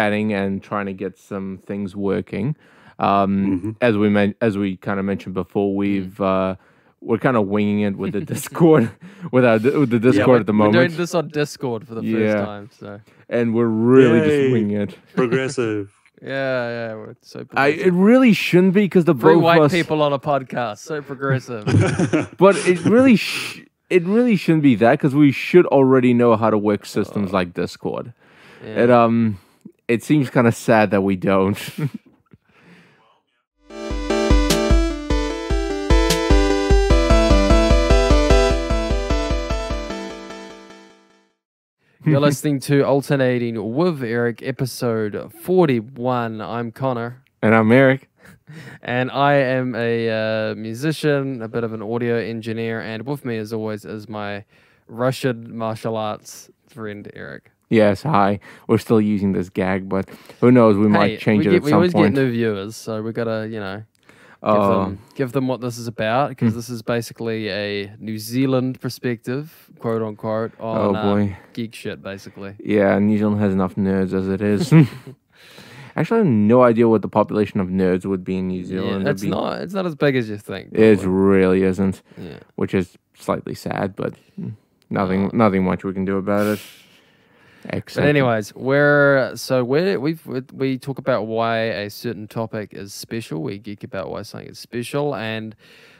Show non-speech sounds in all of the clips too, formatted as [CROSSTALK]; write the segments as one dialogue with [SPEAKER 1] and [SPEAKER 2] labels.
[SPEAKER 1] chatting and trying to get some things working. Um,
[SPEAKER 2] Mhm.
[SPEAKER 1] As we men- as we kind of mentioned before, we've uh, we're kind of winging it with the [LAUGHS] Discord, with our with the Discord at the moment.
[SPEAKER 3] We're doing this on Discord for the
[SPEAKER 1] Yeah.
[SPEAKER 3] first time. So
[SPEAKER 1] and we're really
[SPEAKER 2] Yay.
[SPEAKER 1] just winging it. [LAUGHS]
[SPEAKER 2] Progressive.
[SPEAKER 3] yeah, yeah, we're so
[SPEAKER 1] I, it really shouldn't be because the
[SPEAKER 3] Three
[SPEAKER 1] both
[SPEAKER 3] white
[SPEAKER 1] of us,
[SPEAKER 3] people on a podcast, so progressive. [LAUGHS]
[SPEAKER 1] but it really sh- it really shouldn't be that because we should already know how to work systems
[SPEAKER 3] Oh.
[SPEAKER 1] like Discord.
[SPEAKER 3] Yeah.
[SPEAKER 1] It um, it seems kind of sad that we don't. [LAUGHS]
[SPEAKER 3] You're listening to Alternating with Erik, episode 41. I'm Connor,
[SPEAKER 1] and I'm Erik. [LAUGHS]
[SPEAKER 3] and I am a uh, musician, a bit of an audio engineer, and with me, as always, is my Russian martial arts friend, Erik.
[SPEAKER 1] Yes, hi. We're still using this gag, but who knows? We might
[SPEAKER 3] Hey,
[SPEAKER 1] change
[SPEAKER 3] we
[SPEAKER 1] it
[SPEAKER 3] get,
[SPEAKER 1] at
[SPEAKER 3] we always
[SPEAKER 1] point.
[SPEAKER 3] get new viewers, so we gotta, you know, give,
[SPEAKER 1] Oh,
[SPEAKER 3] them, give them what this is about, because this is basically a New Zealand perspective, quote unquote, on
[SPEAKER 1] oh
[SPEAKER 3] um,
[SPEAKER 1] boy.
[SPEAKER 3] geek shit, basically.
[SPEAKER 1] Yeah, New Zealand has enough nerds as it is. [LAUGHS] [LAUGHS] Actually, I have no idea what the population of nerds would be in New Zealand. It'd
[SPEAKER 3] it's
[SPEAKER 1] be-
[SPEAKER 3] not. It's not as big as you think.
[SPEAKER 1] It really isn't,
[SPEAKER 3] Yeah.
[SPEAKER 1] which is slightly sad, but mm, nothing, nothing much we can do about it.
[SPEAKER 3] But anyways, we're so we we've we- we talk about why a certain topic is special. We geek about why something is special, and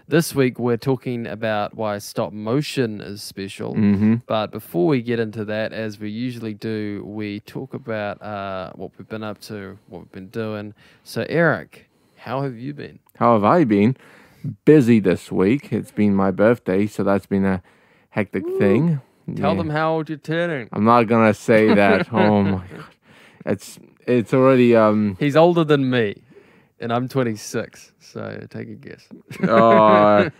[SPEAKER 3] this week we're talking about why stop motion is special.
[SPEAKER 1] hmm
[SPEAKER 3] But before we get into that, as we usually do, we talk about uh, what we've been up to, what we've been doing. So, Erik, how have you been?
[SPEAKER 1] how have I been? Busy this week. It's been my birthday, so that's been a hectic thing.
[SPEAKER 3] Tell
[SPEAKER 1] Yeah.
[SPEAKER 3] them how old you're turning.
[SPEAKER 1] I'm not gonna say that. [LAUGHS] oh my god, it's it's already um.
[SPEAKER 3] He's older than me, and I'm 26. So take a guess.
[SPEAKER 1] Uh,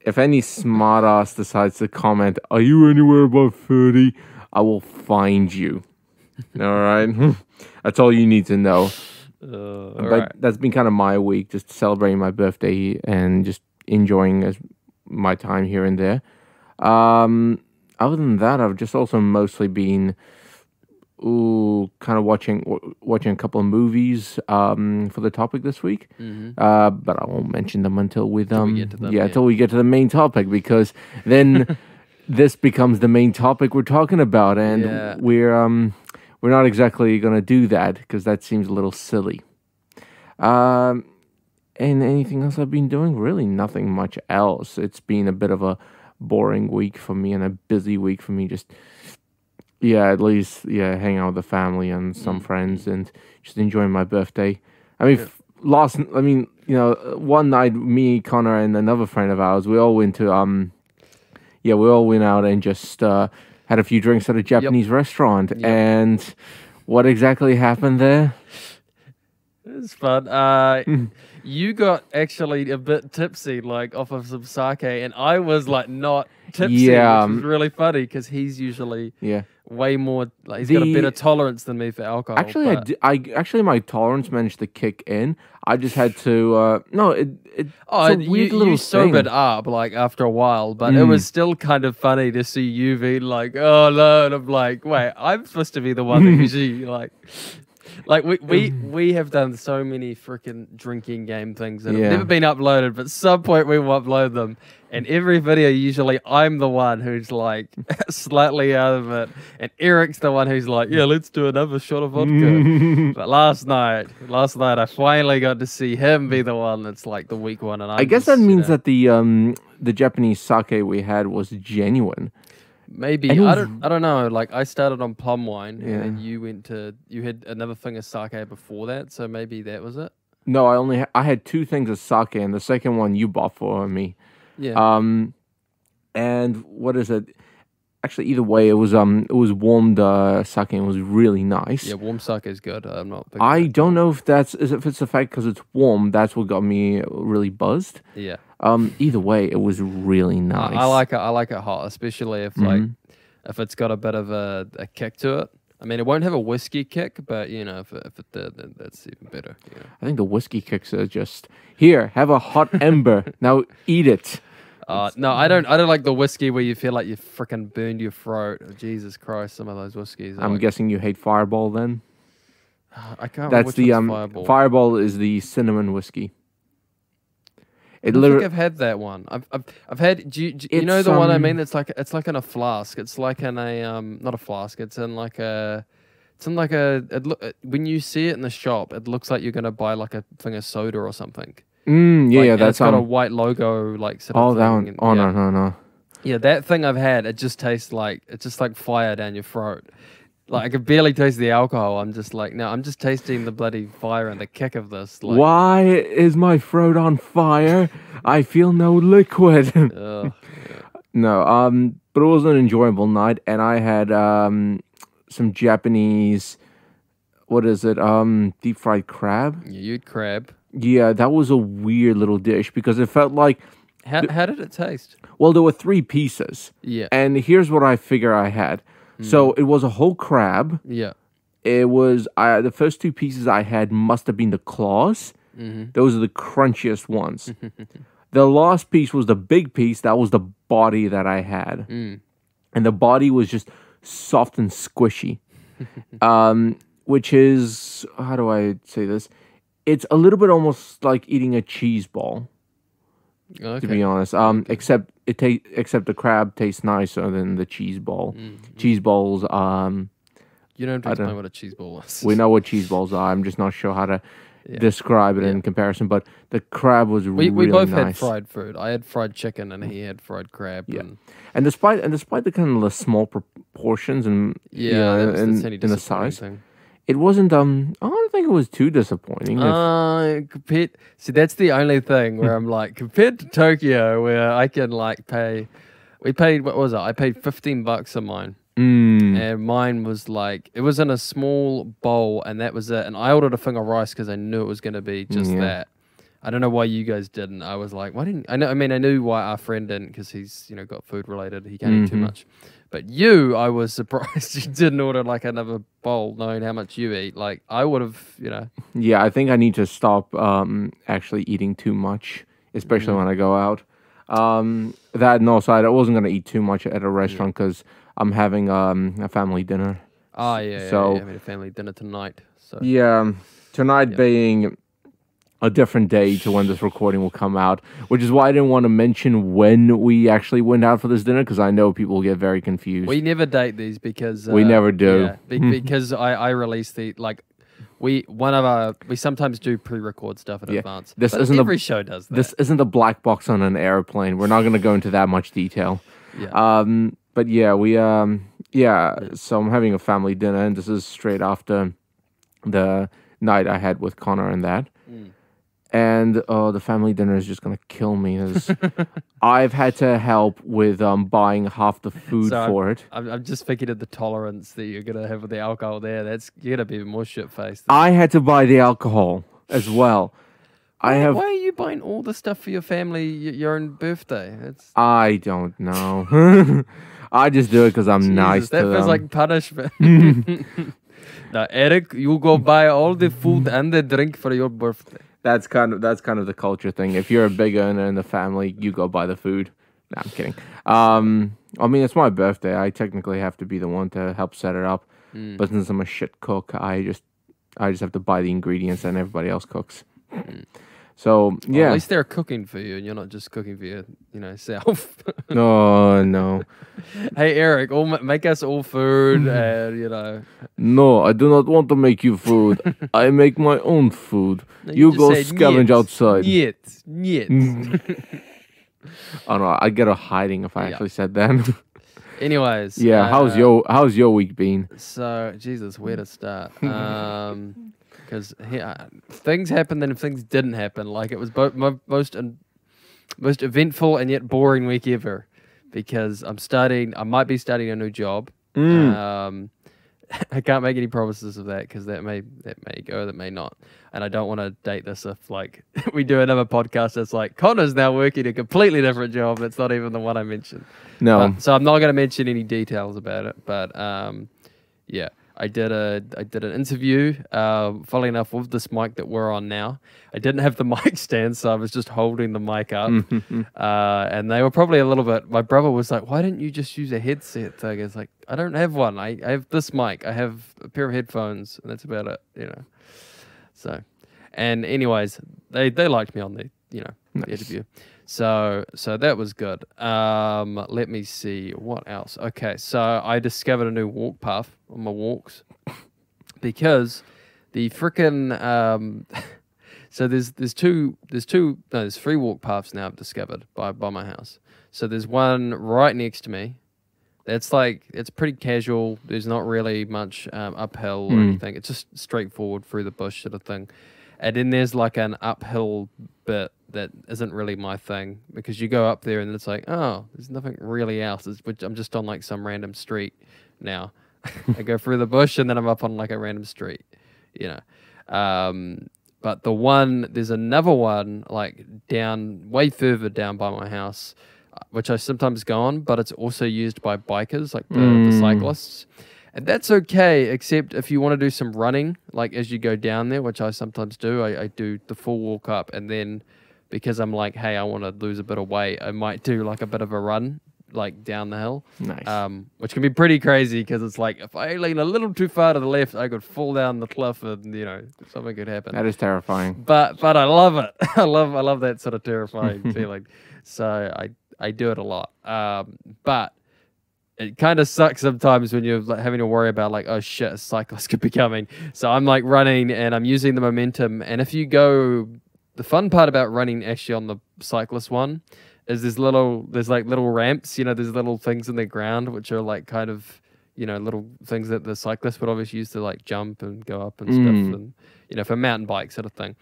[SPEAKER 1] if any smartass decides to comment, "Are you anywhere above 30?" I will find you. all right, [LAUGHS] that's all you need to know.
[SPEAKER 3] Uh,
[SPEAKER 1] but
[SPEAKER 3] right.
[SPEAKER 1] that's been kind of my week, just celebrating my birthday and just enjoying as my time here and there. Um, other than that, I've just also mostly been, ooh, kind of watching w- watching a couple of movies um, for the topic this week.
[SPEAKER 3] Mhm.
[SPEAKER 1] Uh, but I won't mention them until we
[SPEAKER 3] we
[SPEAKER 1] um
[SPEAKER 3] get to them,
[SPEAKER 1] yeah,
[SPEAKER 3] yeah.
[SPEAKER 1] until we get to the main topic because then [LAUGHS] this becomes the main topic we're talking about, and
[SPEAKER 3] Yeah.
[SPEAKER 1] we're um we're not exactly gonna do that because that seems a little silly. Um, and anything else I've been doing? Really, nothing much else. It's been a bit of a boring week for me and a busy week for me. Just yeah, at least yeah, hang out with the family and some
[SPEAKER 3] Mm.
[SPEAKER 1] friends and just enjoying my birthday. I mean, f- last I mean, you know, one night me, Connor, and another friend of ours, we all went to um, yeah, we all went out and just uh, had a few drinks at a Japanese restaurant.
[SPEAKER 3] Yep.
[SPEAKER 1] And what exactly happened there?
[SPEAKER 3] It's fun. Uh,
[SPEAKER 1] Mm.
[SPEAKER 3] you got actually a bit tipsy, like off of some sake, and I was like not tipsy,
[SPEAKER 1] Yeah,
[SPEAKER 3] which is
[SPEAKER 1] um,
[SPEAKER 3] really funny because he's usually
[SPEAKER 1] Yeah.
[SPEAKER 3] way more. Like he's got a
[SPEAKER 1] The-
[SPEAKER 3] better tolerance than me for alcohol.
[SPEAKER 1] Actually, I,
[SPEAKER 3] but-
[SPEAKER 1] di- I actually my tolerance managed to kick in. I just had to. Uh, no, it. it
[SPEAKER 3] Oh,
[SPEAKER 1] it's a weird
[SPEAKER 3] you,
[SPEAKER 1] little
[SPEAKER 3] you sobered
[SPEAKER 1] thing.
[SPEAKER 3] up like after a while, but it
[SPEAKER 1] Mm.
[SPEAKER 3] was still kind of funny to see you be like, "Oh no!" And I'm like, "Wait, I'm supposed to be the one that usually [LAUGHS] like." Like we, we we have done so many freaking drinking game things that
[SPEAKER 1] Yeah.
[SPEAKER 3] have never been uploaded, but at some point we will upload them. And every video, usually I'm the one who's like [LAUGHS] slightly out of it, and Erik's the one who's like, "Yeah, let's do another shot of vodka." [LAUGHS] But last night, last night, I finally got to see him be the one that's like the weak one, and I'm
[SPEAKER 1] I guess
[SPEAKER 3] just,
[SPEAKER 1] that
[SPEAKER 3] you
[SPEAKER 1] means
[SPEAKER 3] know,
[SPEAKER 1] that the um the Japanese sake we had was genuine.
[SPEAKER 3] Maybe
[SPEAKER 1] and
[SPEAKER 3] I don't, I don't know. Like I started on plum wine,
[SPEAKER 1] Yeah.
[SPEAKER 3] and then you went to you had another thing of sake before that, so maybe that was it.
[SPEAKER 1] No, I only ha- I had two things of sake, and the second one you bought for me.
[SPEAKER 3] Yeah,
[SPEAKER 1] Um, and what is it? Actually, either way, it was um it was warmed uh, sake and it was really nice.
[SPEAKER 3] yeah, warm sake is good. I'm not.
[SPEAKER 1] I don't know if that's is if it's the fact because it's warm. That's what got me really buzzed.
[SPEAKER 3] Yeah,
[SPEAKER 1] Um, either way, it was really nice.
[SPEAKER 3] I like it. I like it hot, especially if like
[SPEAKER 1] Mhm.
[SPEAKER 3] if it's got a bit of a, a kick to it. I mean, it won't have a whiskey kick, but you know, if it, if it did, then that's even better. You know?
[SPEAKER 1] I think the whiskey kicks are just here. Have a hot ember [LAUGHS] now. Eat it.
[SPEAKER 3] Uh, no, I don't. I don't like the whiskey where you feel like you freaking burned your throat. Jesus Christ, some of those whiskeys.
[SPEAKER 1] I'm
[SPEAKER 3] like,
[SPEAKER 1] guessing you hate Fireball then. [SIGHS]
[SPEAKER 3] I can't.
[SPEAKER 1] That's the um
[SPEAKER 3] Fireball.
[SPEAKER 1] Fireball is the cinnamon whiskey.
[SPEAKER 3] I
[SPEAKER 1] It
[SPEAKER 3] think
[SPEAKER 1] literally
[SPEAKER 3] I've had that one. I've I've, I've had. Do you, do you know the one I
[SPEAKER 1] um,
[SPEAKER 3] mean? It's like it's like in a flask. It's like in a um not a flask. It's in like a. It's in like a. It when you see it in the shop, it looks like you're gonna buy like a thing of soda or something.
[SPEAKER 1] Mm, yeah
[SPEAKER 3] Like,
[SPEAKER 1] yeah that's
[SPEAKER 3] it's got a
[SPEAKER 1] um
[SPEAKER 3] white logo like sort of
[SPEAKER 1] oh that one
[SPEAKER 3] and-
[SPEAKER 1] oh
[SPEAKER 3] yeah.
[SPEAKER 1] no no no
[SPEAKER 3] Yeah, that thing I've had, it just tastes like it's just like fire down your throat. Like I could barely taste the alcohol. I'm just like, no, I'm just tasting the bloody fire and the kick of this. Like,
[SPEAKER 1] Why is my throat on fire? I feel no liquid. [LAUGHS]
[SPEAKER 3] ugh.
[SPEAKER 1] no, um, but it was an enjoyable night, and I had um some Japanese, what is it? Um, deep fried crab.
[SPEAKER 3] Yeah, you'd crab.
[SPEAKER 1] Yeah, that was a weird little dish because it felt like
[SPEAKER 3] How, how did it taste?
[SPEAKER 1] well, there were three pieces,
[SPEAKER 3] Yeah,
[SPEAKER 1] and here's what I figure I had. So it was a whole crab.
[SPEAKER 3] yeah.
[SPEAKER 1] It was uh, the first two pieces I had must have been the claws.
[SPEAKER 3] Mm-hmm.
[SPEAKER 1] Those are the crunchiest ones. [LAUGHS] the last piece was the big piece. That was the body that I had,
[SPEAKER 3] Mm.
[SPEAKER 1] and the body was just soft and squishy. [LAUGHS] um, which is how do I say this? It's a little bit almost like eating a cheese ball, to be honest. Um, except it ta- except the crab tastes nicer than the cheese ball.
[SPEAKER 3] Mm-hmm.
[SPEAKER 1] Cheese balls, um,
[SPEAKER 3] You don't have to explain what a cheese ball is.
[SPEAKER 1] we know what cheese balls are. I'm just not sure how to
[SPEAKER 3] Yeah.
[SPEAKER 1] describe it
[SPEAKER 3] Yeah.
[SPEAKER 1] in comparison. But the crab was
[SPEAKER 3] We,
[SPEAKER 1] really
[SPEAKER 3] we both
[SPEAKER 1] nice.
[SPEAKER 3] had fried food. I had fried chicken and he had fried crab.
[SPEAKER 1] Yeah.
[SPEAKER 3] And
[SPEAKER 1] and despite and despite the kind of the small proportions and
[SPEAKER 3] yeah,
[SPEAKER 1] you know,
[SPEAKER 3] that was,
[SPEAKER 1] in,
[SPEAKER 3] that's any
[SPEAKER 1] in the size,
[SPEAKER 3] thing.
[SPEAKER 1] It wasn't. Um, I don't think it was too disappointing.
[SPEAKER 3] Uh, compared, see, that's the only thing where I'm like, compared to Tokyo, where I can like pay, we paid, what was it? I paid 15 bucks on mine.
[SPEAKER 1] Mm,
[SPEAKER 3] And mine was like, it was in a small bowl and that was it. And I ordered a thing of rice because I knew it was going to be just
[SPEAKER 1] Yeah.
[SPEAKER 3] that. I don't know why you guys didn't. I was like, why didn't I know? I mean, I knew why our friend didn't because he's, you know, got food related. He can't eat too
[SPEAKER 1] Mhm.
[SPEAKER 3] much. But you, I was [LAUGHS] surprised you didn't order like another bowl knowing how much you eat. Like, I would have, you know,
[SPEAKER 1] yeah, I think I need to stop um actually eating too much, especially
[SPEAKER 3] Mm.
[SPEAKER 1] when I go out. Um, that and also I wasn't gonna eat too much at a restaurant because I'm having um a family dinner.
[SPEAKER 3] Oh yeah, yeah,
[SPEAKER 1] So-
[SPEAKER 3] yeah, having a family dinner tonight. So
[SPEAKER 1] Yeah, tonight
[SPEAKER 3] Yeah.
[SPEAKER 1] being a different day to when this recording will come out, which is why I didn't want to mention when we actually went out for this dinner because I know people get very confused.
[SPEAKER 3] we never date these because
[SPEAKER 1] We
[SPEAKER 3] uh,
[SPEAKER 1] never do.
[SPEAKER 3] yeah, be- [LAUGHS] because I I release the like we one of our we sometimes do pre-record stuff in
[SPEAKER 1] Yeah,
[SPEAKER 3] advance.
[SPEAKER 1] this isn't a-
[SPEAKER 3] every show does that.
[SPEAKER 1] this isn't a black box on an airplane. We're not going to go into that much detail.
[SPEAKER 3] yeah.
[SPEAKER 1] Um, but yeah, we um, yeah. So I'm having a family dinner, and this is straight after the night I had with Connor and that. And uh, the family dinner is just gonna kill me. 'cause [LAUGHS] I've had to help with um, buying half the food
[SPEAKER 3] So I'm-
[SPEAKER 1] for it.
[SPEAKER 3] I'm, I'm just thinking of the tolerance that you're gonna have with the alcohol there. That's you're gonna be more shit faced.
[SPEAKER 1] I had to buy the alcohol as well. I have.
[SPEAKER 3] Why are you buying all the stuff for your family? Your own birthday. It's
[SPEAKER 1] I don't know. [LAUGHS] I just do it because I'm
[SPEAKER 3] Jesus,
[SPEAKER 1] nice
[SPEAKER 3] that feels
[SPEAKER 1] them.
[SPEAKER 3] like punishment. [LAUGHS] now, Erik, you go buy all the food and the drink for your birthday.
[SPEAKER 1] That's kind of that's kind of the culture thing. If you're a big earner in the family, you go buy the food. No, I'm kidding. Um, I mean, it's my birthday. I technically have to be the one to help set it up.
[SPEAKER 3] Mm.
[SPEAKER 1] But since I'm a shit cook, I just I just have to buy the ingredients and everybody else cooks. So
[SPEAKER 3] Well,
[SPEAKER 1] yeah,
[SPEAKER 3] at least they're cooking for you, and you're not just cooking for your, you know, self. [LAUGHS]
[SPEAKER 1] no, no, [LAUGHS]
[SPEAKER 3] hey, Erik, all ma- make us all food, [LAUGHS] and you know,
[SPEAKER 1] no. I do not want to make you food. I make my own food.
[SPEAKER 3] No,
[SPEAKER 1] You
[SPEAKER 3] just
[SPEAKER 1] go scavenge
[SPEAKER 3] "Niet,
[SPEAKER 1] outside."
[SPEAKER 3] Niet, niet.
[SPEAKER 1] Oh no, I get a hiding if I
[SPEAKER 3] Yeah.
[SPEAKER 1] actually said that.
[SPEAKER 3] Anyways,
[SPEAKER 1] yeah, how's
[SPEAKER 3] uh,
[SPEAKER 1] your how's your week been?
[SPEAKER 3] So, Jesus, where to start? Um, because things happened and things didn't happen. Like it was both mo- most un- most eventful and yet boring week ever. Because I'm starting, I might be starting a new job.
[SPEAKER 1] Mm.
[SPEAKER 3] Um, [LAUGHS] I can't make any promises of that because that may that may go, that may not, and I don't want to date this if like [LAUGHS] we do another podcast that's like Connor's now working a completely different job. That's not even the one I mentioned.
[SPEAKER 1] no,
[SPEAKER 3] But- so I'm not going to mention any details about it, but um, yeah, I did a I did an interview. Uh, funnily enough, with this mic that we're on now, I didn't have the [LAUGHS] mic stand, so I was just holding the mic up. uh, and they were probably a little bit. My brother was like, "Why didn't you just use a headset?" I It's like I don't have one. I, I have this mic. I have a pair of headphones, and that's about it. You know. So, and anyways, they they liked me on the you know the interview. So so that was good. Um, let me see what else. Okay, so I discovered a new walk path on my walks [COUGHS] because the frickin' um, [LAUGHS] so there's there's two there's two no there's three walk paths now I've discovered by by my house. So there's one right next to me. That's like it's pretty casual. There's not really much um, uphill or
[SPEAKER 1] Mm.
[SPEAKER 3] anything. It's just straightforward through the bush sort of thing. And then there's like an uphill bit that isn't really my thing because you go up there and it's like, oh, there's nothing really else. It's, which I'm just on like some random street now. [LAUGHS] I go through the bush and then I'm up on like a random street, you know. Um, but the one, there's another one like down, way further down by my house, uh, which I sometimes go on, but it's also used by bikers, like the, the
[SPEAKER 1] Mm.
[SPEAKER 3] cyclists. And that's okay, except if you want to do some running, like as you go down there, which I sometimes do, I, I do the full walk up and then because I'm like, hey, I want to lose a bit of weight, I might do like a bit of a run, like down the hill,
[SPEAKER 1] Nice.
[SPEAKER 3] um, which can be pretty crazy because it's like if I lean a little too far to the left, I could fall down the cliff and you know something could happen.
[SPEAKER 1] that is terrifying.
[SPEAKER 3] but but I love it. [LAUGHS] I love I love that sort of terrifying [LAUGHS] feeling. So I I do it a lot. Um, but it kind of sucks sometimes when you're like having to worry about like oh shit a cyclist [LAUGHS] could be coming. So I'm like running and I'm using the momentum. And if you go, the fun part about running actually on the cyclist one is there's little there's like little ramps. You know, there's little things in the ground which are like kind of you know little things that the cyclist would obviously use to like jump and go up and
[SPEAKER 1] Mm.
[SPEAKER 3] stuff and you know for mountain bike sort of thing.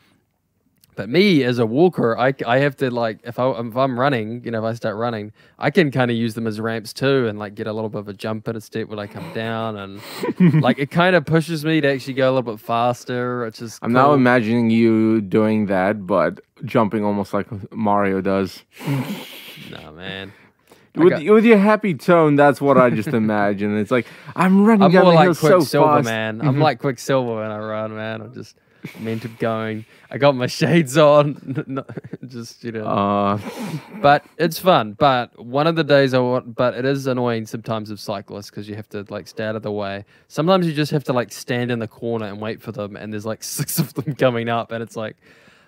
[SPEAKER 3] But me as a walker, I, I have to like if I if I'm running, you know, if I start running, I can kind of use them as ramps too, and like get a little bit of a jump in a step when I come [LAUGHS] down, and [LAUGHS] like it kind of pushes me to actually go a little bit faster. It's just
[SPEAKER 1] I'm now imagining you doing that, but jumping almost like Mario does. [LAUGHS]
[SPEAKER 3] Nah, man.
[SPEAKER 1] With,
[SPEAKER 3] got-
[SPEAKER 1] with your happy tone, that's what I just imagine. It's like I'm running
[SPEAKER 3] I'm
[SPEAKER 1] down
[SPEAKER 3] more
[SPEAKER 1] the
[SPEAKER 3] like
[SPEAKER 1] hill so
[SPEAKER 3] Quicksilver,
[SPEAKER 1] fast.
[SPEAKER 3] man. I'm mm-hmm. like Quicksilver when I run, man. I'm just momentum going. I got my [LAUGHS] shades on, [LAUGHS] just you know.
[SPEAKER 1] Uh,
[SPEAKER 3] but it's fun. But one of the days I want, but it is annoying sometimes with cyclists because you have to like stay out of the way. Sometimes you just have to like stand in the corner and wait for them, and there's like [LAUGHS] six of them coming up, and it's like,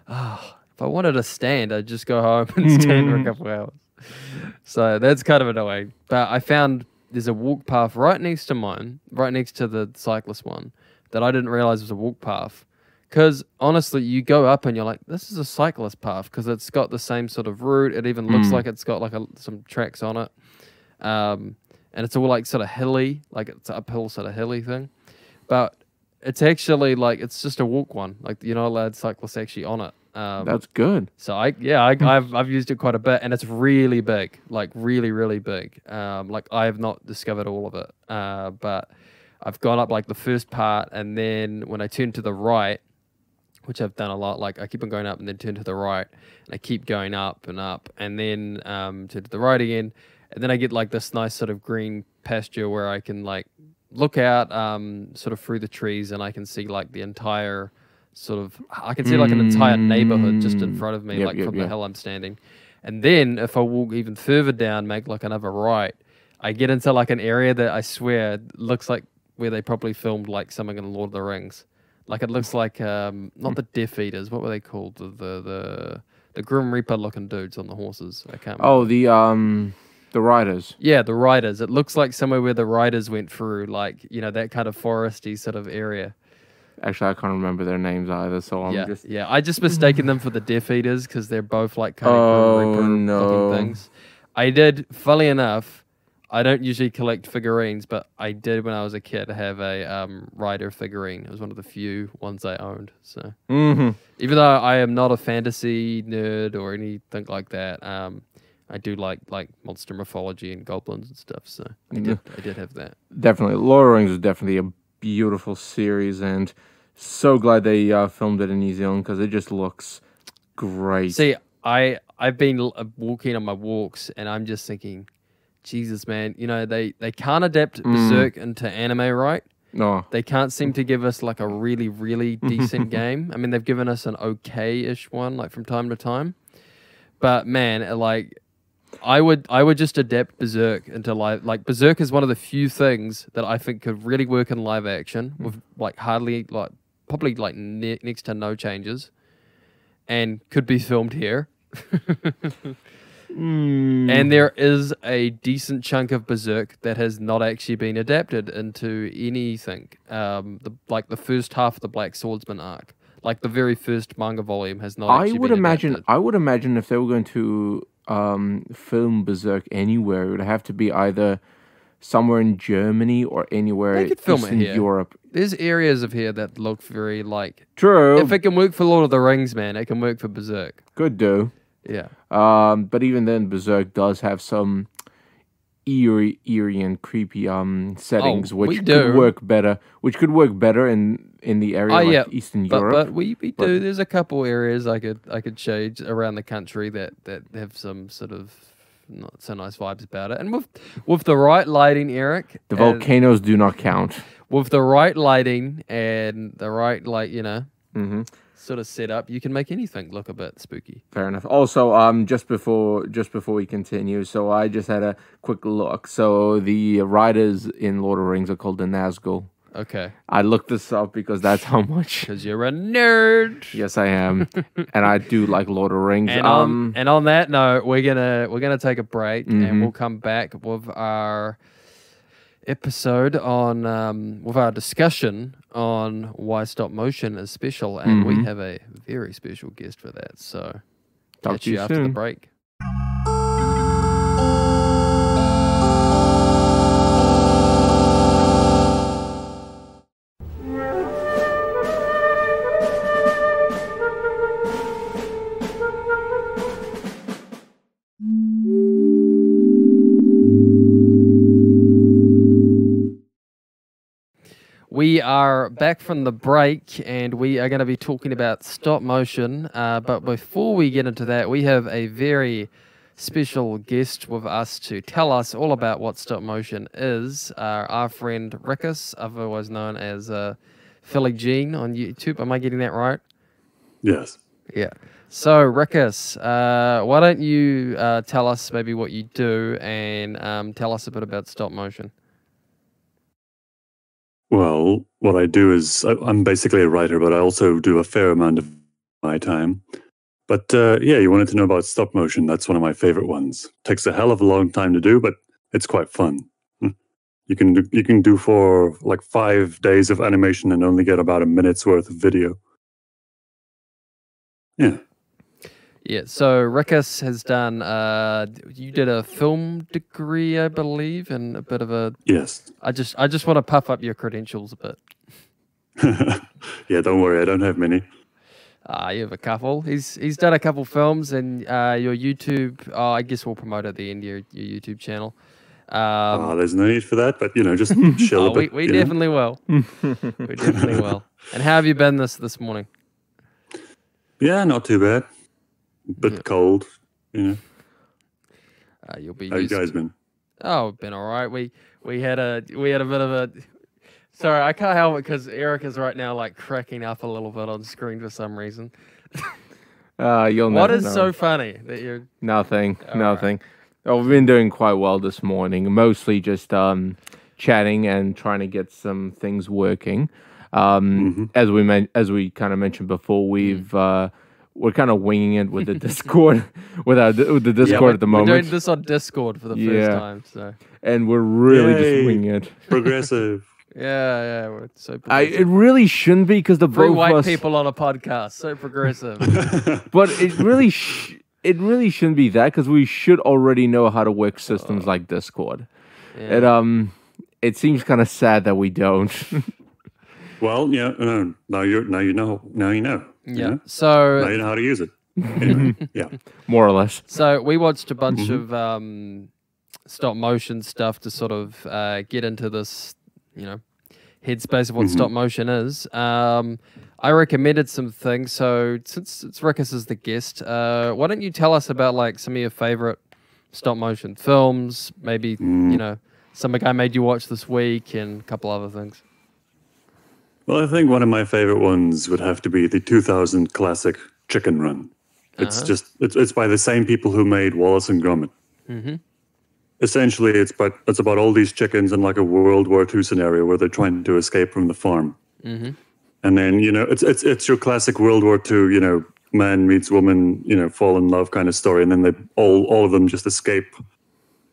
[SPEAKER 3] oh, if I wanted to stand, I'd just go home and stand for a couple hours. So that's kind of annoying. But I found there's a walk path right next to mine, right next to the cyclist one, that I didn't realize was a walk path. Because honestly, you go up and you're like, this is a cyclist path because it's got the same sort of route. It even looks
[SPEAKER 1] Mm.
[SPEAKER 3] like it's got like a, some tracks on it. Um, and it's all like sort of hilly, like it's an uphill sort of hilly thing. But it's actually like, it's just a walk one. Like you're not allowed cyclists actually on it. Um,
[SPEAKER 1] that's good.
[SPEAKER 3] so I yeah I, I've I've used it quite a bit and it's really big like really really big um like I have not discovered all of it uh but I've gone up like the first part and then when I turn to the right which I've done a lot like I keep on going up and then turn to the right and I keep going up and up and then um turn to the right again and then I get like this nice sort of green pasture where I can like look out um sort of through the trees and I can see like the entire sort of I can see like an entire neighborhood just in
[SPEAKER 1] Mm.
[SPEAKER 3] front of me
[SPEAKER 1] Yep,
[SPEAKER 3] like
[SPEAKER 1] yep,
[SPEAKER 3] from
[SPEAKER 1] yep.
[SPEAKER 3] the hill I'm standing. And then if I walk even further down, make like another right, I get into like an area that I swear looks like where they probably filmed like something in Lord of the Rings. Like it looks like um not the Death Eaters, what were they called? The the the, the Grim Reaper looking dudes on the horses. I can't remember.
[SPEAKER 1] Oh, the um, the riders.
[SPEAKER 3] Yeah, the riders. It looks like somewhere where the riders went through, like, you know, that kind of foresty sort of area.
[SPEAKER 1] Actually, I can't remember their names either, so I'm
[SPEAKER 3] yeah,
[SPEAKER 1] just.
[SPEAKER 3] yeah. I just mistaken them for the Death Eaters because they're both like kind of
[SPEAKER 1] Oh,
[SPEAKER 3] Grim Reaper
[SPEAKER 1] no.
[SPEAKER 3] looking things. I did, fully enough, I don't usually collect figurines, but I did when I was a kid have a um, rider figurine. It was one of the few ones I owned. So
[SPEAKER 1] hmm
[SPEAKER 3] even though I am not a fantasy nerd or anything like that, um, I do like like monster mythology and goblins and stuff. So I did I did have that.
[SPEAKER 1] Definitely, Lord of the Rings is definitely a beautiful series, and so glad they uh, filmed it in New Zealand because it just looks great.
[SPEAKER 3] See, I I've been uh, walking on my walks, and I'm just thinking, Jesus, man, you know they they can't adapt
[SPEAKER 1] Mm.
[SPEAKER 3] Berserk into anime, right?
[SPEAKER 1] No.
[SPEAKER 3] They can't seem to give us like a really, really [LAUGHS] decent game. I mean, they've given us an okay-ish one, like from time to time. But man, uh, like, I would, I would just adapt Berserk into live. Like, Berserk is one of the few things that I think could really work in live action with like hardly, like, probably like ne- next to no changes, and could be filmed here. [LAUGHS] And there is a decent chunk of Berserk that has not actually been adapted into anything. Um, the like the first half of the Black Swordsman arc, like the very first manga volume, has not.
[SPEAKER 1] I
[SPEAKER 3] actually
[SPEAKER 1] would imagine.
[SPEAKER 3] adapted.
[SPEAKER 1] I would imagine if they were going to um, film Berserk anywhere, it would have to be either somewhere in Germany or anywhere
[SPEAKER 3] They could film it here.
[SPEAKER 1] Europe.
[SPEAKER 3] There's areas of here that look very like.
[SPEAKER 1] True,
[SPEAKER 3] If it can work for Lord of the Rings, man, it can work for Berserk.
[SPEAKER 1] could do.
[SPEAKER 3] Yeah.
[SPEAKER 1] Um, but even then, Berserk does have some eerie, eerie and creepy um settings,
[SPEAKER 3] Oh,
[SPEAKER 1] which could
[SPEAKER 3] do.
[SPEAKER 1] work better. Which could work better in in the area
[SPEAKER 3] Oh,
[SPEAKER 1] like
[SPEAKER 3] yeah,
[SPEAKER 1] Eastern
[SPEAKER 3] But
[SPEAKER 1] Europe.
[SPEAKER 3] but we, we
[SPEAKER 1] but-
[SPEAKER 3] do. There's a couple areas I could I could show you around the country that that have some sort of not so nice vibes about it. And with with the right lighting, Erik,
[SPEAKER 1] the volcanoes do not count.
[SPEAKER 3] with the right lighting and the right like you know
[SPEAKER 1] hmm
[SPEAKER 3] sort of setup, you can make anything look a bit spooky.
[SPEAKER 1] Fair enough. Also, um, just before just before we continue, so I just had a quick look. So the riders in Lord of the Rings are called the Nazgul.
[SPEAKER 3] Okay,
[SPEAKER 1] I looked this up because that's how much. [LAUGHS]
[SPEAKER 3] because you're a nerd.
[SPEAKER 1] Yes, I am, and I do like Lord of the Rings.
[SPEAKER 3] And
[SPEAKER 1] um,
[SPEAKER 3] on and on that note, we're gonna we're gonna take a break
[SPEAKER 1] Mhm.
[SPEAKER 3] and we'll come back with our episode on um, with our discussion on why stop motion is special, and we
[SPEAKER 1] Mhm.
[SPEAKER 3] have a very special guest for that. So
[SPEAKER 1] Talk
[SPEAKER 3] catch
[SPEAKER 1] to
[SPEAKER 3] you,
[SPEAKER 1] you
[SPEAKER 3] after the break. We are back from the break and we are going to be talking about stop motion. Uh, but before we get into that, we have a very special guest with us to tell us all about what stop motion is. Uh, our friend Rickus, otherwise known as uh, Filly Jean on YouTube. Am I getting that right?
[SPEAKER 2] Yes.
[SPEAKER 3] Yeah. So, Rickus, uh, why don't you uh, tell us maybe what you do and um, tell us a bit about stop motion?
[SPEAKER 2] Well, what I do is I, I'm basically a writer, but I also do a fair amount of my time. But uh, yeah, you wanted to know about stop motion. That's one of my favorite ones. Takes a hell of a long time to do, but it's quite fun. Hmm. You can do, you can do for like five days of animation and only get about a minute's worth of video. Yeah.
[SPEAKER 3] Yeah, so Rickus has done. Uh, you did a film degree, I believe, and a bit of a.
[SPEAKER 2] Yes.
[SPEAKER 3] I just, I just want to puff up your credentials a bit. [LAUGHS]
[SPEAKER 2] yeah. Don't worry, I don't have many.
[SPEAKER 3] Ah, you have a couple. He's he's done a couple films, and uh, your YouTube. Oh, I guess we'll promote at the end your your YouTube channel. Um,
[SPEAKER 2] Ah, there's no need for that, but you know, just [LAUGHS] chill
[SPEAKER 3] oh,
[SPEAKER 2] a
[SPEAKER 3] we
[SPEAKER 2] bit.
[SPEAKER 3] we
[SPEAKER 2] you know?
[SPEAKER 3] definitely will. [LAUGHS] we definitely will. And how have you been this this morning?
[SPEAKER 2] Yeah, not too bad. Bit
[SPEAKER 3] Yeah.
[SPEAKER 2] cold. You know,
[SPEAKER 3] Uh, you'll be.
[SPEAKER 2] how you
[SPEAKER 3] used
[SPEAKER 2] guys been?
[SPEAKER 3] Oh, been all right. We we had a we had a bit of a. Sorry, I can't help it because Erik is right now like cracking up a little bit on screen for some reason. [LAUGHS]
[SPEAKER 1] uh, you'll
[SPEAKER 3] What
[SPEAKER 1] never
[SPEAKER 3] is
[SPEAKER 1] know.
[SPEAKER 3] so funny that you're?
[SPEAKER 1] Nothing.
[SPEAKER 3] All right.
[SPEAKER 1] nothing. Oh, we've been doing quite well this morning. Mostly just um, chatting and trying to get some things working. Um,
[SPEAKER 2] Mhm.
[SPEAKER 1] As we men- as we kind of mentioned before,
[SPEAKER 3] Mm.
[SPEAKER 1] we've uh, we're kind of winging it with the [LAUGHS] Discord, [LAUGHS] with our with the Discord
[SPEAKER 3] we're,
[SPEAKER 1] at the
[SPEAKER 3] we're
[SPEAKER 1] moment,
[SPEAKER 3] doing this on Discord for the first
[SPEAKER 1] Yeah.
[SPEAKER 3] time. So
[SPEAKER 1] and we're really
[SPEAKER 2] Yay.
[SPEAKER 1] just winging it. [LAUGHS]
[SPEAKER 2] Progressive.
[SPEAKER 3] yeah, yeah, we're so.
[SPEAKER 1] I, it really shouldn't be because the
[SPEAKER 3] Three
[SPEAKER 1] both
[SPEAKER 3] white
[SPEAKER 1] of us,
[SPEAKER 3] people on a podcast, so progressive.
[SPEAKER 1] but it really sh- it really shouldn't be that because we should already know how to work systems like Discord.
[SPEAKER 3] Yeah.
[SPEAKER 1] It um, it seems kind of sad that we don't.
[SPEAKER 2] well, yeah, no, now you now you know now you know. You
[SPEAKER 3] yeah.
[SPEAKER 2] know? Now
[SPEAKER 3] So
[SPEAKER 2] you know how to use it. Anyway, [LAUGHS] yeah.
[SPEAKER 1] More or less.
[SPEAKER 3] So we watched a bunch
[SPEAKER 2] Mhm.
[SPEAKER 3] of um, stop motion stuff to sort of uh, get into this, you know, headspace of what
[SPEAKER 2] Mhm.
[SPEAKER 3] stop motion is. Um, I recommended some things. So since it's Rickus is the guest, uh, why don't you tell us about like some of your favorite stop motion films? Maybe you
[SPEAKER 2] Mm.
[SPEAKER 3] know some guy made you watch this week and a couple other things.
[SPEAKER 2] Well, I think one of my favorite ones would have to be the 2000 classic Chicken Run. It's
[SPEAKER 3] Uh-huh.
[SPEAKER 2] just it's, it's by the same people who made Wallace and Gromit.
[SPEAKER 3] Mm-hmm.
[SPEAKER 2] Essentially, it's about it's about all these chickens in like a World War II scenario where they're trying to escape from the farm.
[SPEAKER 3] Mm-hmm.
[SPEAKER 2] And then you know it's it's it's your classic World War II, you know, man meets woman, you know, fall in love kind of story, and then they all all of them just escape.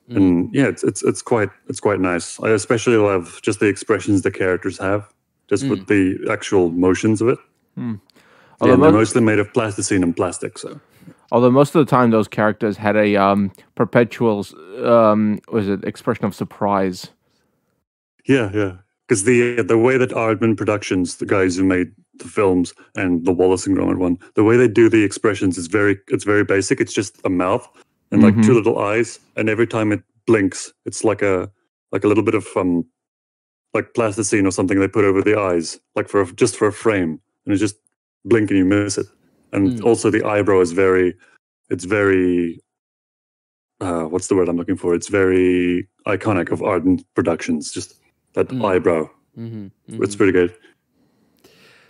[SPEAKER 2] And yeah, it's it's it's quite it's quite nice. I especially love just the expressions the characters have, just with the actual motions of it. Yeah,
[SPEAKER 1] Although
[SPEAKER 2] and they're mostly made of plasticine and plastic, so
[SPEAKER 1] Although most of the time those characters had a um, perpetual, um, was it expression of surprise?
[SPEAKER 2] yeah, yeah. Because the the way that Aardman Productions, the guys who made the films and the Wallace and Gromit one, the way they do the expressions is very it's very basic. It's just a mouth and like two little eyes, and every time it blinks, it's like a like a little bit of um like plasticine or something they put over the eyes, like for a, just for a frame, and it's just blink and you miss it. And
[SPEAKER 3] Mm.
[SPEAKER 2] also the eyebrow is very, it's very. Uh, what's the word I'm looking for? It's very iconic of Aardman Productions. Just that
[SPEAKER 3] Mm.
[SPEAKER 2] eyebrow.
[SPEAKER 3] Mm-hmm.
[SPEAKER 2] It's pretty good.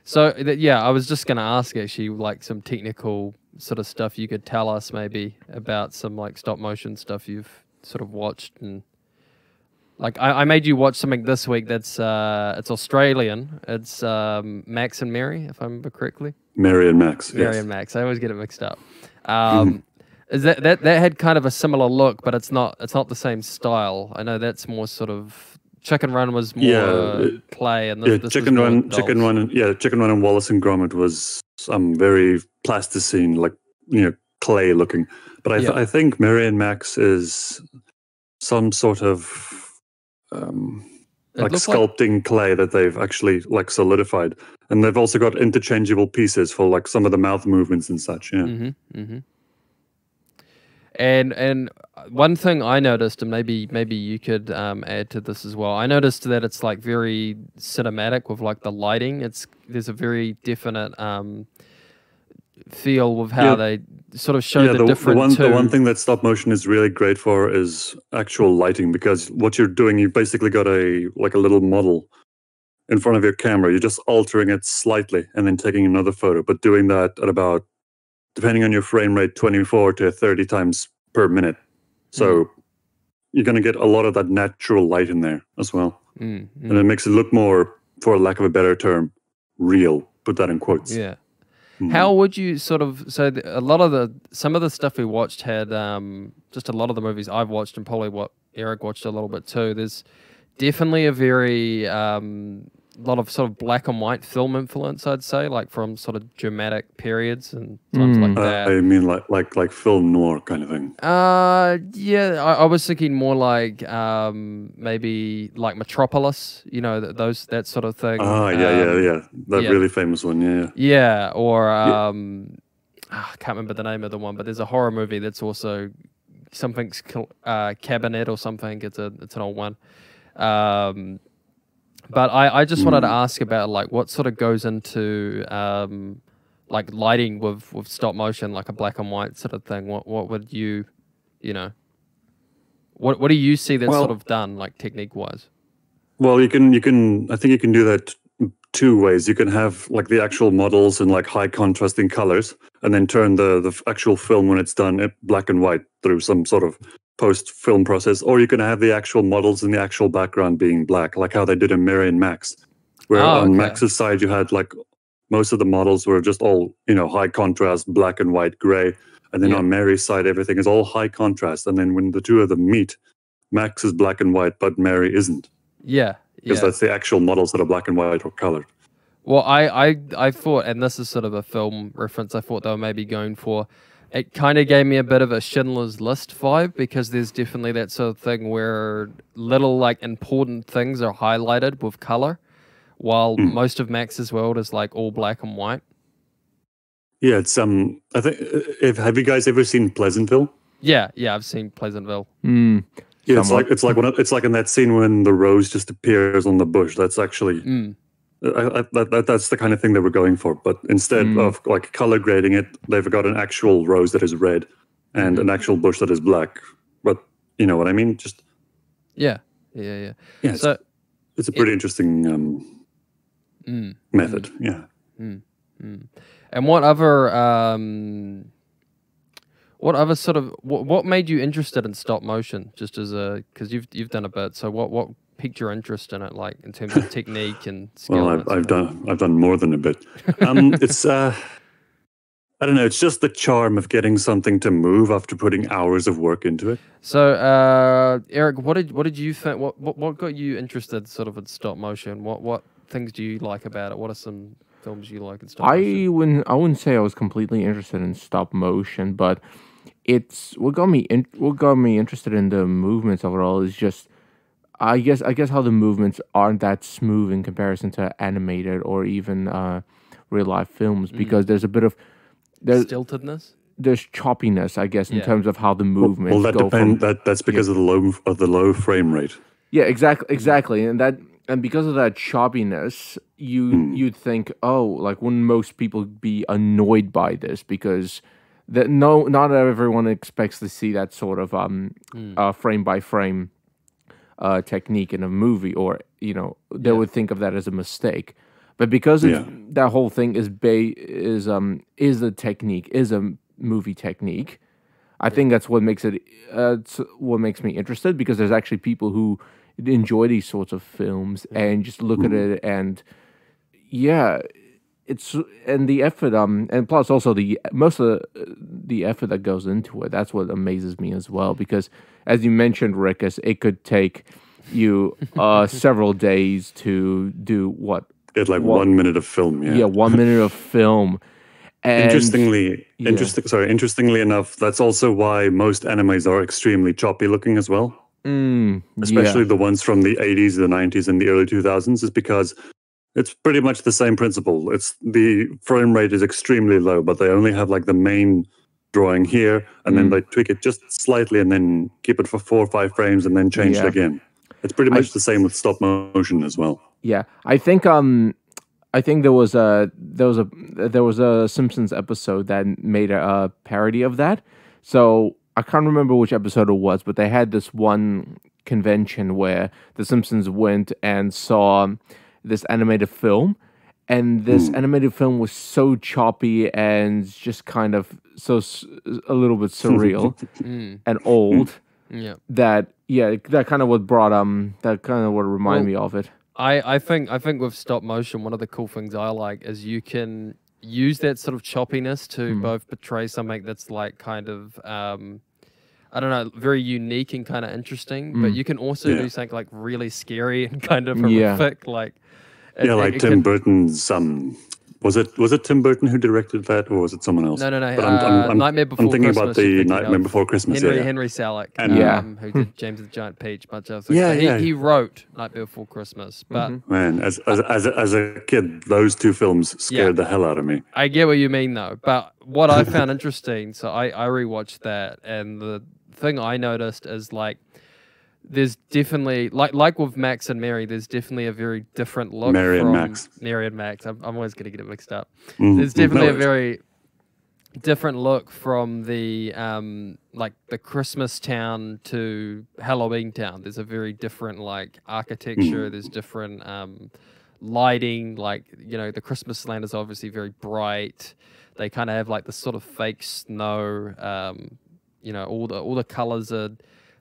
[SPEAKER 3] So yeah, I was just going to ask actually, like some technical sort of stuff you could tell us maybe about some like stop motion stuff you've sort of watched and like I, I made you watch something this week that's uh it's Australian. It's um Max and Mary, if I remember correctly.
[SPEAKER 2] Mary and Max.
[SPEAKER 3] Mary
[SPEAKER 2] yes.
[SPEAKER 3] and Max. I always get it mixed up. Um, is that, that that had kind of a similar look, but it's not it's not the same style. I know that's more sort of Chicken Run was more
[SPEAKER 2] Yeah, it-
[SPEAKER 3] clay and this,
[SPEAKER 2] yeah,
[SPEAKER 3] this
[SPEAKER 2] Chicken Run, Chicken. Run, and yeah, Chicken Run and Wallace and Gromit was um very plasticine, like you know, clay looking. But I, th-
[SPEAKER 3] Yeah.
[SPEAKER 2] I think Mary and Max is some sort of um, like
[SPEAKER 3] looked like-
[SPEAKER 2] sculpting clay that they've actually like solidified, and they've also got interchangeable pieces for like some of the mouth movements and such. Yeah,
[SPEAKER 3] Mm-hmm. Mm-hmm. And and one thing I noticed, and maybe maybe you could um, add to this as well. I noticed that it's like very cinematic with like the lighting. It's there's a very definite um, feel with how
[SPEAKER 2] Yeah.
[SPEAKER 3] they sort of show
[SPEAKER 2] yeah.
[SPEAKER 3] the,
[SPEAKER 2] The, the one
[SPEAKER 3] two.
[SPEAKER 2] the one thing that stop motion is really great for is actual lighting because what you're doing, you've basically got a like a little model in front of your camera. You're just altering it slightly and then taking another photo, but doing that at about depending on your frame rate, 24 to 30 times per minute. So you're going to get a lot of that natural light in there as well,
[SPEAKER 3] Mm, mm.
[SPEAKER 2] and it makes it look more, for lack of a better term, real. Put that in quotes.
[SPEAKER 3] Yeah.
[SPEAKER 2] Mhm.
[SPEAKER 3] How would you sort of so a lot of the some of the stuff we watched had um just a lot of the movies I've watched and probably what Eric watched a little bit too. There's definitely a very um lot of sort of black and white film influence I'd say like from sort of dramatic periods and times like
[SPEAKER 2] Uh,
[SPEAKER 3] that.
[SPEAKER 2] I mean, like like like film noir kind of thing.
[SPEAKER 3] Uh, yeah, I, I was thinking more like um, maybe like Metropolis, you know, th- those that sort of thing.
[SPEAKER 2] Ah, yeah, yeah,
[SPEAKER 3] Um,
[SPEAKER 2] yeah. That
[SPEAKER 3] yeah.
[SPEAKER 2] really famous one. Yeah, yeah.
[SPEAKER 3] Yeah, or
[SPEAKER 2] Yeah.
[SPEAKER 3] um, ah, I can't remember the name of the one, but there's a horror movie that's also something's uh, cabinet or something. It's a it's an old one. Um, but I, I just wanted to
[SPEAKER 2] Mm.
[SPEAKER 3] ask about like what sort of goes into um, like lighting with with stop motion, like a black and white sort of thing. What what would you, you know, what what do you see that's sort of done like technique wise?
[SPEAKER 2] Well, you can you can I think you can do that two ways. You can have like the actual models in like high contrasting colors, and then turn the the actual film when it's done black and white through some sort of post film process, or you can have the actual models and the actual background being black, like how they did in Mary and Max, where
[SPEAKER 3] Oh,
[SPEAKER 2] on
[SPEAKER 3] okay.
[SPEAKER 2] Max's side you had like most of the models were just all you know high contrast black and white gray, and then
[SPEAKER 3] Yeah.
[SPEAKER 2] on Mary's side everything is all high contrast, and then when the two of them meet, Max is black and white, but Mary isn't
[SPEAKER 3] Yeah,
[SPEAKER 2] because
[SPEAKER 3] yeah.
[SPEAKER 2] that's the actual models that are black and white or colored.
[SPEAKER 3] Well, I, I, I thought, and this is sort of a film reference. I thought they were maybe going for. It kind of gave me a bit of a Schindler's List vibe because there's definitely that sort of thing where little like important things are highlighted with color, while
[SPEAKER 2] Mm.
[SPEAKER 3] most of Max's world is like all black and white.
[SPEAKER 2] Yeah, it's um. I think uh, if have you guys ever seen Pleasantville?
[SPEAKER 3] Yeah, yeah, I've seen Pleasantville.
[SPEAKER 1] Mm.
[SPEAKER 2] Yeah, it's like it's like when it- it's like in that scene when the rose just appears on the bush. That's actually
[SPEAKER 3] Mm.
[SPEAKER 2] I, I, that, that that's the kind of thing they were going for. But instead
[SPEAKER 1] Mm.
[SPEAKER 2] of like color grading it, they've got an actual rose that is red and
[SPEAKER 3] Mhm.
[SPEAKER 2] an actual bush that is black. But you know what I mean? Just
[SPEAKER 3] Yeah, yeah, yeah.
[SPEAKER 2] yeah, it's,
[SPEAKER 3] So,
[SPEAKER 2] it's a pretty interesting um,
[SPEAKER 3] Mm.
[SPEAKER 2] method. Yeah.
[SPEAKER 3] And what other um, what other sort of what, what made you interested in stop motion? Just as a because you've you've done a bit. So what what piqued your interest in it, like in terms of [LAUGHS] technique and skill?
[SPEAKER 2] Well, I've, I've done I've done more than a bit. [LAUGHS] Um, it's uh, I don't know. It's just the charm of getting something to move after putting hours of work into it.
[SPEAKER 3] So, uh, Erik, what did what did you think? What, what what got you interested, sort of, in stop motion? What what things do you like about it? What are some films you like in stop motion?
[SPEAKER 1] I wouldn't I wouldn't say I was completely interested in stop motion, but it's what got me in, what got me interested in the movements of it all is just I guess I guess how the movements aren't that smooth in comparison to animated or even uh, real life films because there's a bit of there's
[SPEAKER 3] Stiltedness.
[SPEAKER 1] there's choppiness I guess in
[SPEAKER 3] Yeah.
[SPEAKER 1] terms of how the movements
[SPEAKER 2] Well, that
[SPEAKER 1] go from.
[SPEAKER 2] That that's because of the low of the low frame rate.
[SPEAKER 1] Yeah, exactly, exactly, and that and because of that choppiness, you
[SPEAKER 2] Hmm.
[SPEAKER 1] you'd think, oh, like wouldn't most people be annoyed by this because that no, not everyone expects to see that sort of um, uh, frame by frame uh, technique in a movie, or you know, they
[SPEAKER 3] Yeah.
[SPEAKER 1] would think of that as a mistake. But because it's,
[SPEAKER 2] Yeah.
[SPEAKER 1] that whole thing is ba- is um is the technique is a movie technique, I think that's what makes it. Uh, what makes me interested because there's actually people who enjoy these sorts of films and just look at it and yeah, it's and the effort. Um, and plus also the most of the, the effort that goes into it. That's what amazes me as well because as you mentioned, Rick, as it could take you uh [LAUGHS] several days to do what
[SPEAKER 2] Get like
[SPEAKER 1] Well-
[SPEAKER 2] one minute of film. Yeah.
[SPEAKER 1] yeah, one minute of film. And
[SPEAKER 2] Interestingly,
[SPEAKER 1] yeah.
[SPEAKER 2] interesting. Sorry, interestingly enough, that's also why most animes are extremely choppy looking as well.
[SPEAKER 1] mm,
[SPEAKER 2] Especially the ones from the 80s, the 90s, and the early 2000s, is because it's pretty much the same principle. It's the frame rate is extremely low, but they only have like the main drawing here, and then
[SPEAKER 1] Mm.
[SPEAKER 2] they tweak it just slightly, and then keep it for four or five frames, and then change
[SPEAKER 1] Yeah.
[SPEAKER 2] it again. It's pretty
[SPEAKER 1] I-
[SPEAKER 2] much the same with stop motion as well.
[SPEAKER 1] Yeah, I think um, I think there was a there was a there was a Simpsons episode that made a, uh parody of that. So I can't remember which episode it was, but they had this one convention where the Simpsons went and saw this animated film, and this animated film was so choppy and just kind of so a little bit surreal [LAUGHS] [LAUGHS]
[SPEAKER 3] Mm,
[SPEAKER 1] and old
[SPEAKER 3] yeah.
[SPEAKER 1] that yeah that kind of what brought um that kind of what reminded me of it.
[SPEAKER 3] I, I think I think with stop motion, one of the cool things I like is you can use that sort of choppiness to
[SPEAKER 1] Mm.
[SPEAKER 3] both portray something that's like kind of um, I don't know, very unique and kind of interesting, but
[SPEAKER 1] Mm.
[SPEAKER 3] you can also
[SPEAKER 2] Yeah.
[SPEAKER 3] do something like really scary and [LAUGHS] kind of
[SPEAKER 1] Yeah.
[SPEAKER 3] horrific, like it-
[SPEAKER 2] yeah,
[SPEAKER 3] it-
[SPEAKER 2] like
[SPEAKER 3] it
[SPEAKER 2] Tim
[SPEAKER 3] can-
[SPEAKER 2] Burton's um, was it was it Tim Burton who directed that, or was it someone else?
[SPEAKER 3] No, no, no.
[SPEAKER 2] But I'm, I'm,
[SPEAKER 3] uh,
[SPEAKER 2] I'm,
[SPEAKER 3] Nightmare Before
[SPEAKER 2] I'm thinking
[SPEAKER 3] Christmas.
[SPEAKER 2] about the
[SPEAKER 3] thinking
[SPEAKER 2] Nightmare
[SPEAKER 3] of
[SPEAKER 2] Before Christmas.
[SPEAKER 3] Henry
[SPEAKER 2] yeah.
[SPEAKER 3] Henry Selick,
[SPEAKER 2] And-
[SPEAKER 1] Yeah.
[SPEAKER 3] um, who did James the Giant Peach, bunch of.
[SPEAKER 2] Yeah,
[SPEAKER 3] But
[SPEAKER 2] yeah.
[SPEAKER 3] He, he wrote Nightmare Before Christmas, but
[SPEAKER 2] Man, as as as a, as a kid, those two films scared the hell out of me.
[SPEAKER 3] I get what you mean though. But what I found [LAUGHS] interesting, so I, I rewatched that and the thing I noticed is like there's definitely like like with Max and Mary, there's definitely a very different look.
[SPEAKER 2] Mary and Max.
[SPEAKER 3] Mary and Max. I'm, I'm always gonna get it mixed up.
[SPEAKER 2] Mhm,
[SPEAKER 3] There's
[SPEAKER 2] mhm,
[SPEAKER 3] definitely
[SPEAKER 2] no
[SPEAKER 3] a very different look from the um like the Christmas town to Halloween town. There's a very different like architecture. There's different um lighting. Like you know, the Christmas land is obviously very bright. They kind of have like the sort of fake snow. Um, you know, all the all the colors are.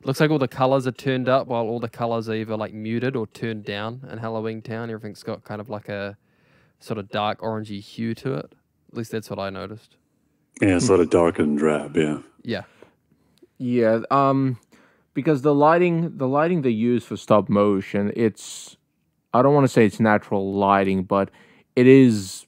[SPEAKER 3] Looks like all the colors are turned up, while all the colors are either like muted or turned down in Halloween Town. Everything's got kind of like a sort of dark orangey hue to it. At least that's what I noticed.
[SPEAKER 2] Yeah, sort of dark and drab. Yeah.
[SPEAKER 3] Yeah.
[SPEAKER 1] Yeah, um, because the lighting, the lighting they use for stop motion, it's, I don't want to say it's natural lighting, but it is.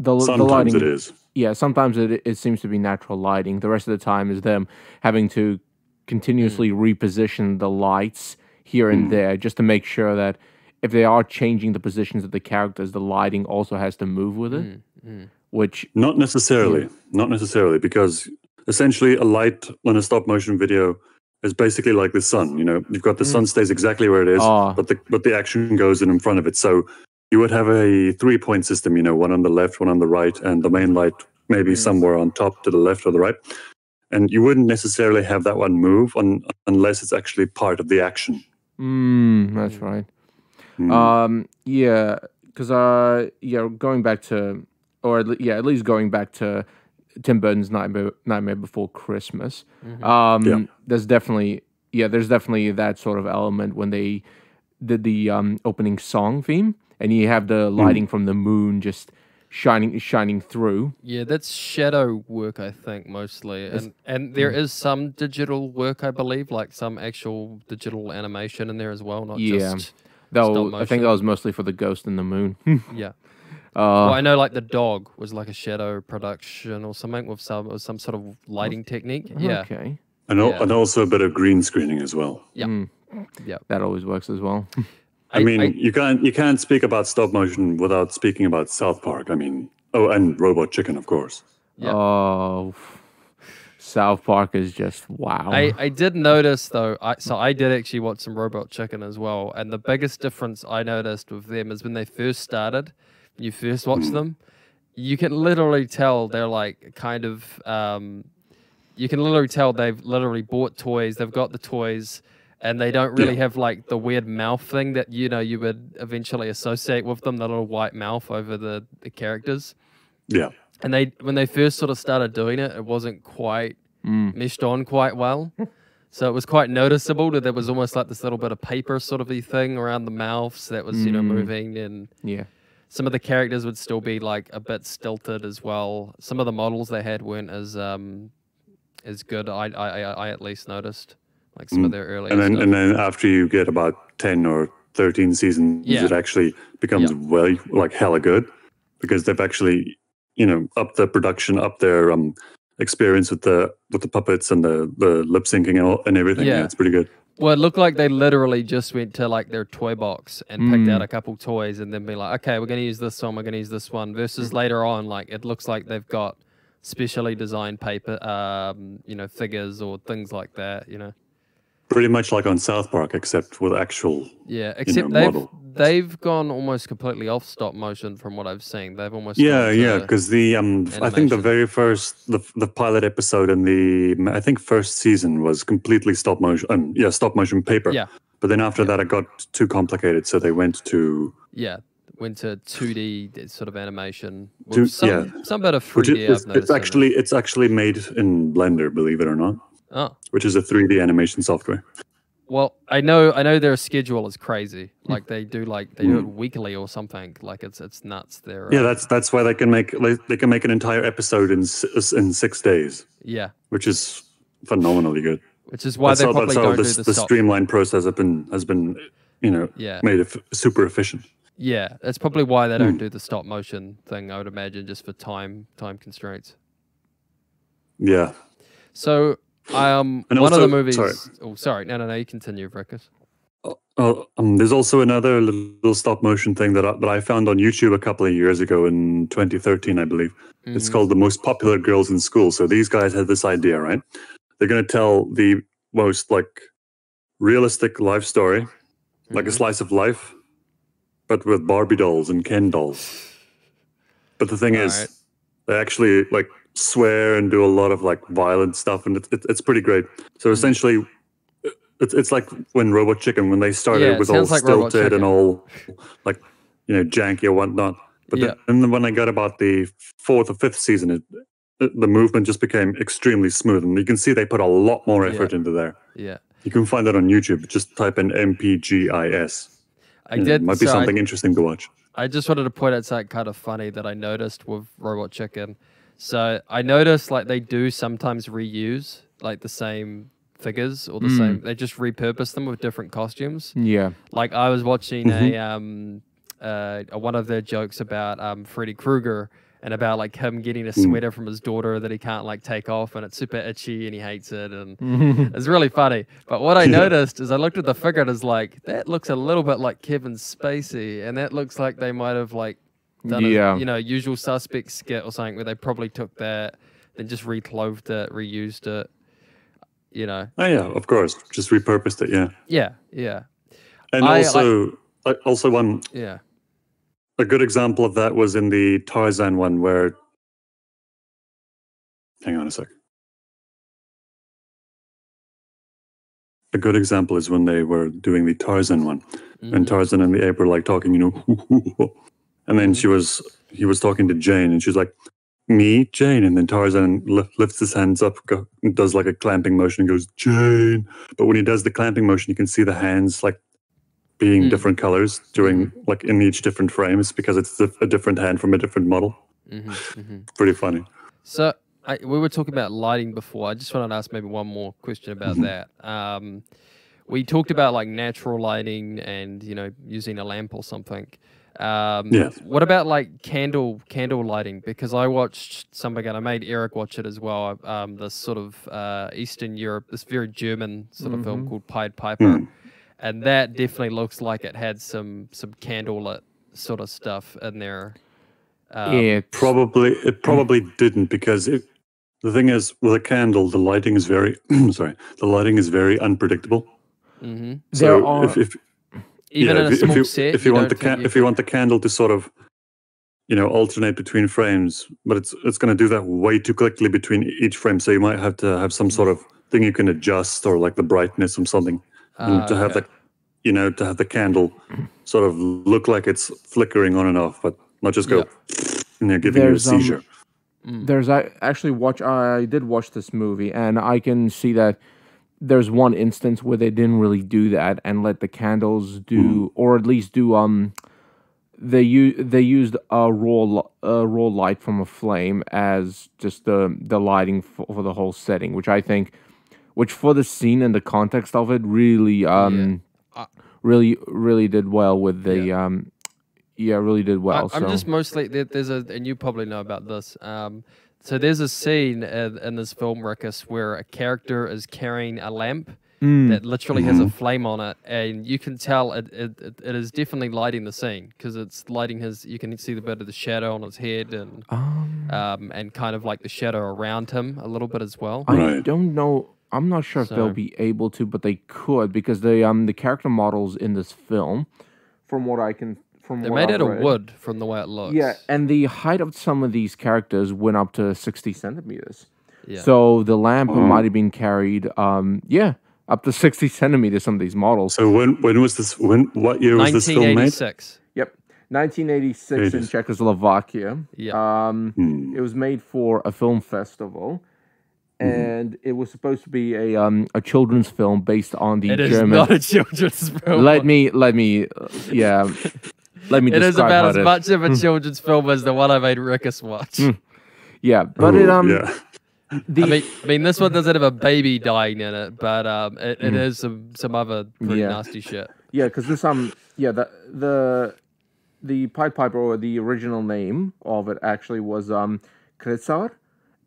[SPEAKER 1] The, the
[SPEAKER 2] Sometimes
[SPEAKER 1] lighting,
[SPEAKER 2] it is.
[SPEAKER 1] Yeah, sometimes it it seems to be natural lighting. The rest of the time is them having to continuously mm. reposition the lights here and mm. there just to make sure that if they are changing the positions of the characters, the lighting also has to move with it.
[SPEAKER 3] Mm, mm.
[SPEAKER 1] Which
[SPEAKER 2] Not necessarily. Not necessarily, because essentially a light on a stop motion video is basically like the sun. You know, you've got the sun stays exactly where it is,
[SPEAKER 1] Ah.
[SPEAKER 2] but the but the action goes in in front of it. So you would have a three point system. You know, one on the left, one on the right, and the main light maybe somewhere on top to the left or the right. And you wouldn't necessarily have that one move on, unless it's actually part of the action.
[SPEAKER 1] mm, that's right.
[SPEAKER 2] Mm.
[SPEAKER 1] Um, yeah, because uh, yeah, going back to, or at le- yeah, at least going back to Tim Burton's Nightmare Nightmare Before Christmas. Um,
[SPEAKER 2] Yeah.
[SPEAKER 1] there's definitely yeah, there's definitely that sort of element when they did the um opening song theme, and you have the lighting from the moon just shining shining through.
[SPEAKER 3] Yeah, that's shadow work, I think, mostly, and and there is some digital work, I believe, like some actual digital animation in there as well, not
[SPEAKER 1] Yeah.
[SPEAKER 3] just
[SPEAKER 1] Though
[SPEAKER 3] Stop
[SPEAKER 1] I think that was mostly for the ghost in the moon. [LAUGHS]
[SPEAKER 3] yeah.
[SPEAKER 1] uh,
[SPEAKER 3] well, I know like the dog was like a shadow production or something with some with some sort of lighting technique. Yeah,
[SPEAKER 1] Okay.
[SPEAKER 2] And, al-
[SPEAKER 3] Yeah.
[SPEAKER 2] and also a bit of green screening as well.
[SPEAKER 3] yeah,
[SPEAKER 1] Mm,
[SPEAKER 3] yeah.
[SPEAKER 1] that always works as well. [LAUGHS]
[SPEAKER 2] I, mean, you can't you can't speak about stop motion without speaking about South Park. I mean, oh, and Robot Chicken, of course.
[SPEAKER 3] Yeah.
[SPEAKER 1] Oh, South Park is just wow.
[SPEAKER 3] I, I did notice though, I, so I did actually watch some Robot Chicken as well, and the biggest difference I noticed with them is when they first started, you first watch them, you can literally tell they're like kind of, um, you can literally tell they've literally bought toys, they've got the toys, and they don't really
[SPEAKER 2] Yeah.
[SPEAKER 3] have like the weird mouth thing that you know you would eventually associate with them, the little white mouth over the, the characters.
[SPEAKER 2] Yeah.
[SPEAKER 3] And they when they first sort of started doing it, it wasn't quite
[SPEAKER 1] Mm.
[SPEAKER 3] meshed on quite well. So it was quite noticeable that there was almost like this little bit of paper sort of a thing around the mouths that was, you know,
[SPEAKER 1] Mm.
[SPEAKER 3] moving and
[SPEAKER 1] yeah.
[SPEAKER 3] some of the characters would still be like a bit stilted as well. Some of the models they had weren't as um as good. I I, I, I at least noticed. Like some of
[SPEAKER 2] Mm.
[SPEAKER 3] their earlier
[SPEAKER 2] And then
[SPEAKER 3] stuff.
[SPEAKER 2] and then after you get about ten or thirteen seasons,
[SPEAKER 3] Yeah.
[SPEAKER 2] it actually becomes
[SPEAKER 3] Yeah.
[SPEAKER 2] well like hella good because they've actually you know upped the production, up their um experience with the with the puppets and the the lip syncing and, all, and everything.
[SPEAKER 3] Yeah.
[SPEAKER 2] Yeah. it's pretty good.
[SPEAKER 3] Well, it looked like they literally just went to like their toy box and picked out
[SPEAKER 1] Mm.
[SPEAKER 3] a couple toys and then be like, okay, we're going to use this one, we're going to use this one. Versus
[SPEAKER 2] Mm.
[SPEAKER 3] later on, like it looks like they've got specially designed paper, um, you know, figures or things like that, you know.
[SPEAKER 2] Pretty much like on South Park, except with actual.
[SPEAKER 3] Yeah, except
[SPEAKER 2] know,
[SPEAKER 3] they've
[SPEAKER 2] model.
[SPEAKER 3] they've gone almost completely off stop motion from what I've seen. They've almost
[SPEAKER 2] Yeah, yeah, because the um, I think the very first the the pilot episode in the I think first season was completely stop motion. Um, yeah, stop motion paper.
[SPEAKER 3] Yeah.
[SPEAKER 2] But then after that, it got too complicated, so they went to
[SPEAKER 3] yeah went to two D sort of animation
[SPEAKER 2] Two-
[SPEAKER 3] some
[SPEAKER 2] yeah.
[SPEAKER 3] some bit of
[SPEAKER 2] which
[SPEAKER 3] three D.
[SPEAKER 2] is it's actually it's actually made in Blender, believe it or not,
[SPEAKER 3] oh
[SPEAKER 2] which is a 3D animation software.
[SPEAKER 3] Well, I know, I know their schedule is crazy. Like they do, like they do it
[SPEAKER 2] Mm.
[SPEAKER 3] weekly or something. Like it's it's nuts. They're
[SPEAKER 2] Yeah,
[SPEAKER 3] uh,
[SPEAKER 2] that's that's why they can make like, they can make an entire episode in in six days,
[SPEAKER 3] yeah.
[SPEAKER 2] which is phenomenally good.
[SPEAKER 3] Which is why
[SPEAKER 2] that's
[SPEAKER 3] they
[SPEAKER 2] how,
[SPEAKER 3] probably
[SPEAKER 2] that's how
[SPEAKER 3] don't
[SPEAKER 2] this,
[SPEAKER 3] do the,
[SPEAKER 2] the streamlined process has been has been you know
[SPEAKER 3] Yeah,
[SPEAKER 2] made it super efficient.
[SPEAKER 3] yeah. That's probably why they don't
[SPEAKER 2] Mm.
[SPEAKER 3] do the stop motion thing. I would imagine just for time time constraints.
[SPEAKER 2] Yeah.
[SPEAKER 3] So, um,
[SPEAKER 2] And
[SPEAKER 3] one of the movies.
[SPEAKER 2] sorry.
[SPEAKER 3] Oh, sorry. No, no, no. You continue, Rickus.
[SPEAKER 2] Oh, um, there's also another little stop motion thing that I, that I found on YouTube a couple of years ago in 2013, I believe. It's
[SPEAKER 3] Mhm.
[SPEAKER 2] called the most popular girls in school. So these guys had this idea, right? They're going to tell the most like realistic life story, like a
[SPEAKER 3] Mhm.
[SPEAKER 2] slice of life, but with Barbie dolls and Ken dolls. But the thing is,
[SPEAKER 3] Alright.
[SPEAKER 2] they actually like swear and do a lot of like violent stuff, and it's it, it's pretty great. So
[SPEAKER 3] Mhm.
[SPEAKER 2] essentially, it's it's like when Robot Chicken when they started
[SPEAKER 3] Yeah, it
[SPEAKER 2] with all
[SPEAKER 3] like
[SPEAKER 2] stilted and all like you know janky or whatnot. But
[SPEAKER 3] Yeah.
[SPEAKER 2] then when I got about the fourth or fifth season, it, the movement just became extremely smooth, and you can see they put a lot more effort into there.
[SPEAKER 3] Yeah,
[SPEAKER 2] You can find that on YouTube. Just type in MPGIS.
[SPEAKER 3] I did.
[SPEAKER 2] It might be
[SPEAKER 3] so I-
[SPEAKER 2] something interesting to watch.
[SPEAKER 3] I just wanted to point out something kind of funny that I noticed with Robot Chicken. So I noticed like they do sometimes reuse like the same figures or the
[SPEAKER 1] Mm.
[SPEAKER 3] same. They just repurpose them with different costumes.
[SPEAKER 1] Yeah.
[SPEAKER 3] Like I was watching
[SPEAKER 2] Mhm.
[SPEAKER 3] a um uh one of their jokes about um Freddy Krueger and about like him getting a
[SPEAKER 2] Mm.
[SPEAKER 3] sweater from his daughter that he can't like take off and it's super itchy and he hates it and [LAUGHS] it's really funny. But what I noticed is I looked at the figure and was like, that looks a little bit like Kevin Spacey, and that looks like they might have like done
[SPEAKER 1] Yeah.
[SPEAKER 3] a you know usual suspect skit or something where they probably took that, then just reclothed it, reused it. You know,
[SPEAKER 2] Oh yeah, of course. Just repurposed it. Yeah,
[SPEAKER 3] yeah, yeah,
[SPEAKER 2] and
[SPEAKER 3] I- I-
[SPEAKER 2] also also one
[SPEAKER 3] yeah.
[SPEAKER 2] a good example of that was in the Tarzan one where. Hang on a sec. A good example is when they were doing the Tarzan one, and
[SPEAKER 3] Mhm.
[SPEAKER 2] Tarzan and the ape were like talking, you know, [LAUGHS] and then she was he was talking to Jane, and she's like, "Me, Jane," and then Tarzan li- lifts his hands up, go, does like a clamping motion, and goes, "Jane." But when he does the clamping motion, you can see the hands like being
[SPEAKER 3] Mm.
[SPEAKER 2] different colors during like in each different frames because it's a different hand from a different model.
[SPEAKER 3] hmm hmm
[SPEAKER 2] Pretty funny.
[SPEAKER 3] So I, we were talking about lighting before. I just wanted to ask maybe one more question about
[SPEAKER 2] Mhm.
[SPEAKER 3] that. Um, we talked about like natural lighting and you know using a lamp or something. Um,
[SPEAKER 2] Yes.
[SPEAKER 3] What about like candle candle lighting? Because I watched some again. I made Erik watch it as well. Um, this sort of uh, Eastern Europe, this very German sort of film
[SPEAKER 1] Mhm.
[SPEAKER 3] called Pied Piper,
[SPEAKER 2] Hmm.
[SPEAKER 3] and that definitely looks like it had some some candlelit sort of stuff in there. Um,
[SPEAKER 1] It's
[SPEAKER 2] Probably it probably didn't because it, the thing is with a candle, the lighting is very [CLEARS THROAT] sorry, the lighting is very unpredictable.
[SPEAKER 3] mhm.
[SPEAKER 1] There
[SPEAKER 2] so
[SPEAKER 1] are-
[SPEAKER 2] if, if
[SPEAKER 3] Even
[SPEAKER 2] yeah,
[SPEAKER 3] in a
[SPEAKER 2] if, you-
[SPEAKER 3] small
[SPEAKER 2] if you,
[SPEAKER 3] set,
[SPEAKER 2] if you, want the
[SPEAKER 3] think
[SPEAKER 2] can-
[SPEAKER 3] you
[SPEAKER 2] if you want the candle to sort of you know alternate between frames, but it's it's going to do that way too quickly between each frame. So you might have to have some sort of thing you can adjust or like the brightness or something and
[SPEAKER 3] Ah,
[SPEAKER 2] to have
[SPEAKER 3] okay.
[SPEAKER 2] the you know to have the candle sort of look like it's flickering on and off, but not just go and they're giving
[SPEAKER 1] There's,
[SPEAKER 2] you a
[SPEAKER 1] um,
[SPEAKER 2] seizure.
[SPEAKER 3] Mm.
[SPEAKER 1] There's I actually watch. I did watch this movie, and I can see that there's one instance where they didn't really do that and let the candles do, or at least do um. They u- they used a raw a raw light from a flame as just the the lighting for, for the whole setting, which I think, which for the scene and the context of it, really um,
[SPEAKER 3] Uh,
[SPEAKER 1] really really did well with the um, yeah, really did well.
[SPEAKER 3] I, I'm
[SPEAKER 1] so
[SPEAKER 3] just mostly there, there's a and you probably know about this. Um, so there's a scene in, in this film, Rickus, where a character is carrying a lamp
[SPEAKER 1] Mm.
[SPEAKER 3] that literally has a flame on it, and you can tell it it, it, it is definitely lighting the scene because it's lighting his. You can see the bit of the shadow on his head and
[SPEAKER 1] um,
[SPEAKER 3] um and kind of like the shadow around him a little bit as well.
[SPEAKER 1] I
[SPEAKER 2] Right.
[SPEAKER 1] don't know. I'm not sure if they'll be able to, but they could because the um the character models in this film, from what I can from
[SPEAKER 3] They're
[SPEAKER 1] what
[SPEAKER 3] made
[SPEAKER 1] I've
[SPEAKER 3] out of
[SPEAKER 1] read-
[SPEAKER 3] wood from the way it looks.
[SPEAKER 1] Yeah, and the height of some of these characters went up to 60 centimeters.
[SPEAKER 3] yeah.
[SPEAKER 1] So the lamp
[SPEAKER 2] Oh.
[SPEAKER 1] might have been carried, um, yeah, up to 60 centimeters. Some of these models.
[SPEAKER 2] So when when was this? When what year was this film made?
[SPEAKER 3] 1986.
[SPEAKER 1] Yep, 1986 in Czechoslovakia.
[SPEAKER 3] Yeah.
[SPEAKER 1] Um,
[SPEAKER 2] Hmm.
[SPEAKER 1] It was made for a film festival.
[SPEAKER 2] Mm-hmm.
[SPEAKER 1] And it was supposed to be a um, a children's film based on the
[SPEAKER 3] It is
[SPEAKER 1] German
[SPEAKER 3] not a children's [LAUGHS] film.
[SPEAKER 1] let me let me uh, yeah [LAUGHS] let me
[SPEAKER 3] It is
[SPEAKER 1] describe
[SPEAKER 3] about
[SPEAKER 1] how
[SPEAKER 3] as
[SPEAKER 1] it is.
[SPEAKER 3] much of a children's film as the one I made Rickus watch.
[SPEAKER 1] yeah but it
[SPEAKER 2] Oh,
[SPEAKER 1] um
[SPEAKER 2] yeah.
[SPEAKER 1] the
[SPEAKER 3] I mean, I mean, this one doesn't have a baby dying in it, but um, it, it is some some other pretty
[SPEAKER 1] Yeah.
[SPEAKER 3] nasty shit.
[SPEAKER 1] yeah because this um yeah the the the pied piper or the original name of it actually was um Krysař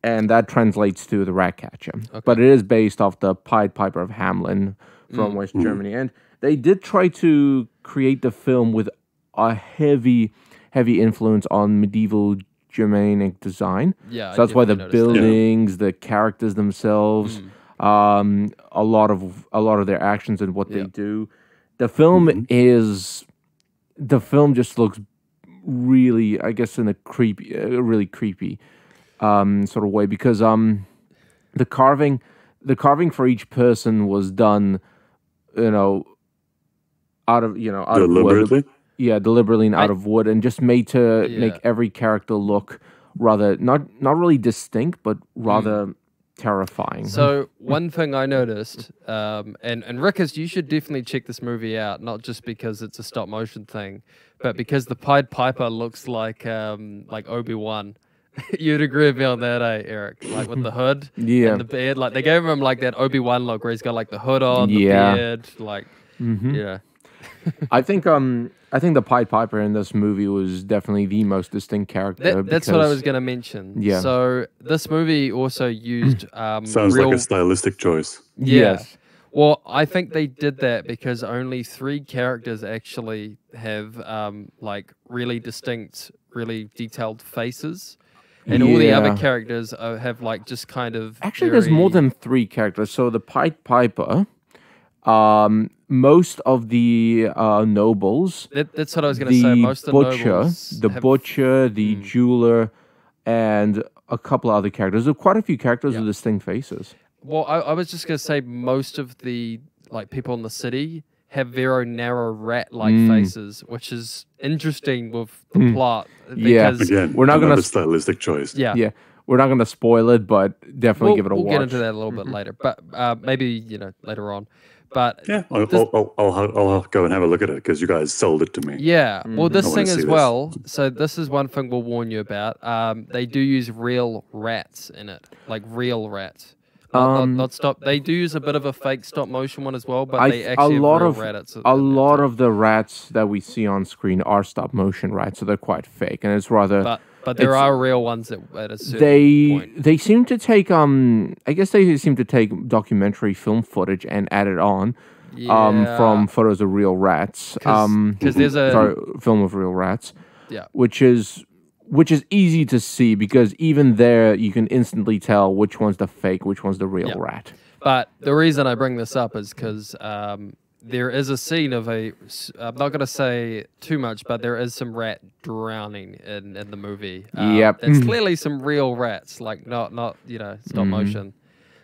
[SPEAKER 1] and that translates to the rat catcher but it is based off the pied piper of Hamelin from West Germany and they did try to create the film with a heavy heavy influence on medieval Germanic design
[SPEAKER 3] Yeah,
[SPEAKER 1] So that's why the
[SPEAKER 3] definitely noticed that.
[SPEAKER 1] buildings, the characters themselves, um, a lot of a lot of their actions and what
[SPEAKER 3] Yeah.
[SPEAKER 1] they do. The film is the film just looks really, I guess, in a creepy, a really creepy um, sort of way because um, the carving, the carving for each person was done, you know, out of you know out of
[SPEAKER 2] Deliberately.
[SPEAKER 1] Yeah deliberately and out
[SPEAKER 3] I-
[SPEAKER 1] of wood and just made to make every character look rather not not really distinct but
[SPEAKER 3] Mm.
[SPEAKER 1] rather terrifying
[SPEAKER 3] So one thing I noticed, um, and and Rickus, you should definitely check this movie out. Not just because it's a stop motion thing, but because the Pied Piper looks like um, like Obi Wan. [LAUGHS] You'd agree with me on that, eh, Erik? Like with the hood
[SPEAKER 1] Yeah.
[SPEAKER 3] and the beard. Like they gave him like that Obi Wan look where he's got like the hood on, the
[SPEAKER 1] Yeah.
[SPEAKER 3] beard, like
[SPEAKER 1] Mhm.
[SPEAKER 3] yeah.
[SPEAKER 1] I think um i think the pied piper in this movie was definitely the most distinct character
[SPEAKER 3] That, that's what I was going to mention.
[SPEAKER 1] Yeah.
[SPEAKER 3] So this movie also used [CLEARS THROAT] um,
[SPEAKER 2] Sounds
[SPEAKER 3] real,
[SPEAKER 2] like a stylistic choice.
[SPEAKER 3] Yeah.
[SPEAKER 1] yes
[SPEAKER 3] Well, I think they did that because only three characters actually have um, like really distinct, really detailed faces, and all the other characters uh, have like just kind of
[SPEAKER 1] Actually, there's more than three characters. So the Pied Piper, um, most of the uh, nobles,
[SPEAKER 3] That, that's what I was going to say. Most of the
[SPEAKER 1] butcher,
[SPEAKER 3] nobles
[SPEAKER 1] the
[SPEAKER 3] have-
[SPEAKER 1] butcher, the
[SPEAKER 3] Mm.
[SPEAKER 1] jeweler, and a couple other characters. There are quite a few characters
[SPEAKER 3] Yeah.
[SPEAKER 1] with distinct faces.
[SPEAKER 3] Well, I, I was just going to say most of the like people in the city have very narrow rat-like
[SPEAKER 1] Mm.
[SPEAKER 3] faces, which is interesting with the
[SPEAKER 1] Mm.
[SPEAKER 3] plot.
[SPEAKER 1] Yeah.
[SPEAKER 3] because-
[SPEAKER 2] Again,
[SPEAKER 1] We're not gonna
[SPEAKER 2] another
[SPEAKER 1] s-
[SPEAKER 2] stylistic choice.
[SPEAKER 3] yeah.
[SPEAKER 1] Yeah, we're not going to spoil it, but definitely
[SPEAKER 3] We'll,
[SPEAKER 1] give it a
[SPEAKER 3] we'll
[SPEAKER 1] watch.
[SPEAKER 3] get into that a little bit later, but uh, maybe you know later on. But
[SPEAKER 2] Yeah, I'll,
[SPEAKER 3] This-
[SPEAKER 2] I'll, I'll, I'll, I'll go and have a look at it because you guys sold it to me.
[SPEAKER 3] Yeah. Well,
[SPEAKER 1] Mhm.
[SPEAKER 3] this thing
[SPEAKER 2] see
[SPEAKER 3] as
[SPEAKER 2] this.
[SPEAKER 3] well. So this is one thing we'll warn you about. Um, they do use real rats in it, like real rats. Not, not-
[SPEAKER 1] Um,
[SPEAKER 3] not stop. They do use a bit of a fake stop motion one as well, but
[SPEAKER 1] I
[SPEAKER 3] they
[SPEAKER 1] th- a
[SPEAKER 3] actually have
[SPEAKER 1] lot
[SPEAKER 3] real
[SPEAKER 1] of-
[SPEAKER 3] rats.
[SPEAKER 1] a lot of the rats that we see on screen are stop motion rats, so they're quite fake, and it's rather
[SPEAKER 3] but but there are real ones that at a certain
[SPEAKER 1] they
[SPEAKER 3] point.
[SPEAKER 1] they seem to take um I guess they seem to take documentary film footage and add it on um from photos of real rats um
[SPEAKER 3] because there's a
[SPEAKER 1] sorry film of real rats
[SPEAKER 3] Yeah.
[SPEAKER 1] which is which is easy to see because even there you can instantly tell which one's the fake which one's the real
[SPEAKER 3] Yeah.
[SPEAKER 1] rat
[SPEAKER 3] But the reason I bring this up is because um, there is a scene of a. I'm not going to say too much, but there is some rat drowning in, in the movie. Um,
[SPEAKER 1] Yep.
[SPEAKER 3] It's clearly some real rats, like not not you know stop
[SPEAKER 1] Mhm.
[SPEAKER 3] motion.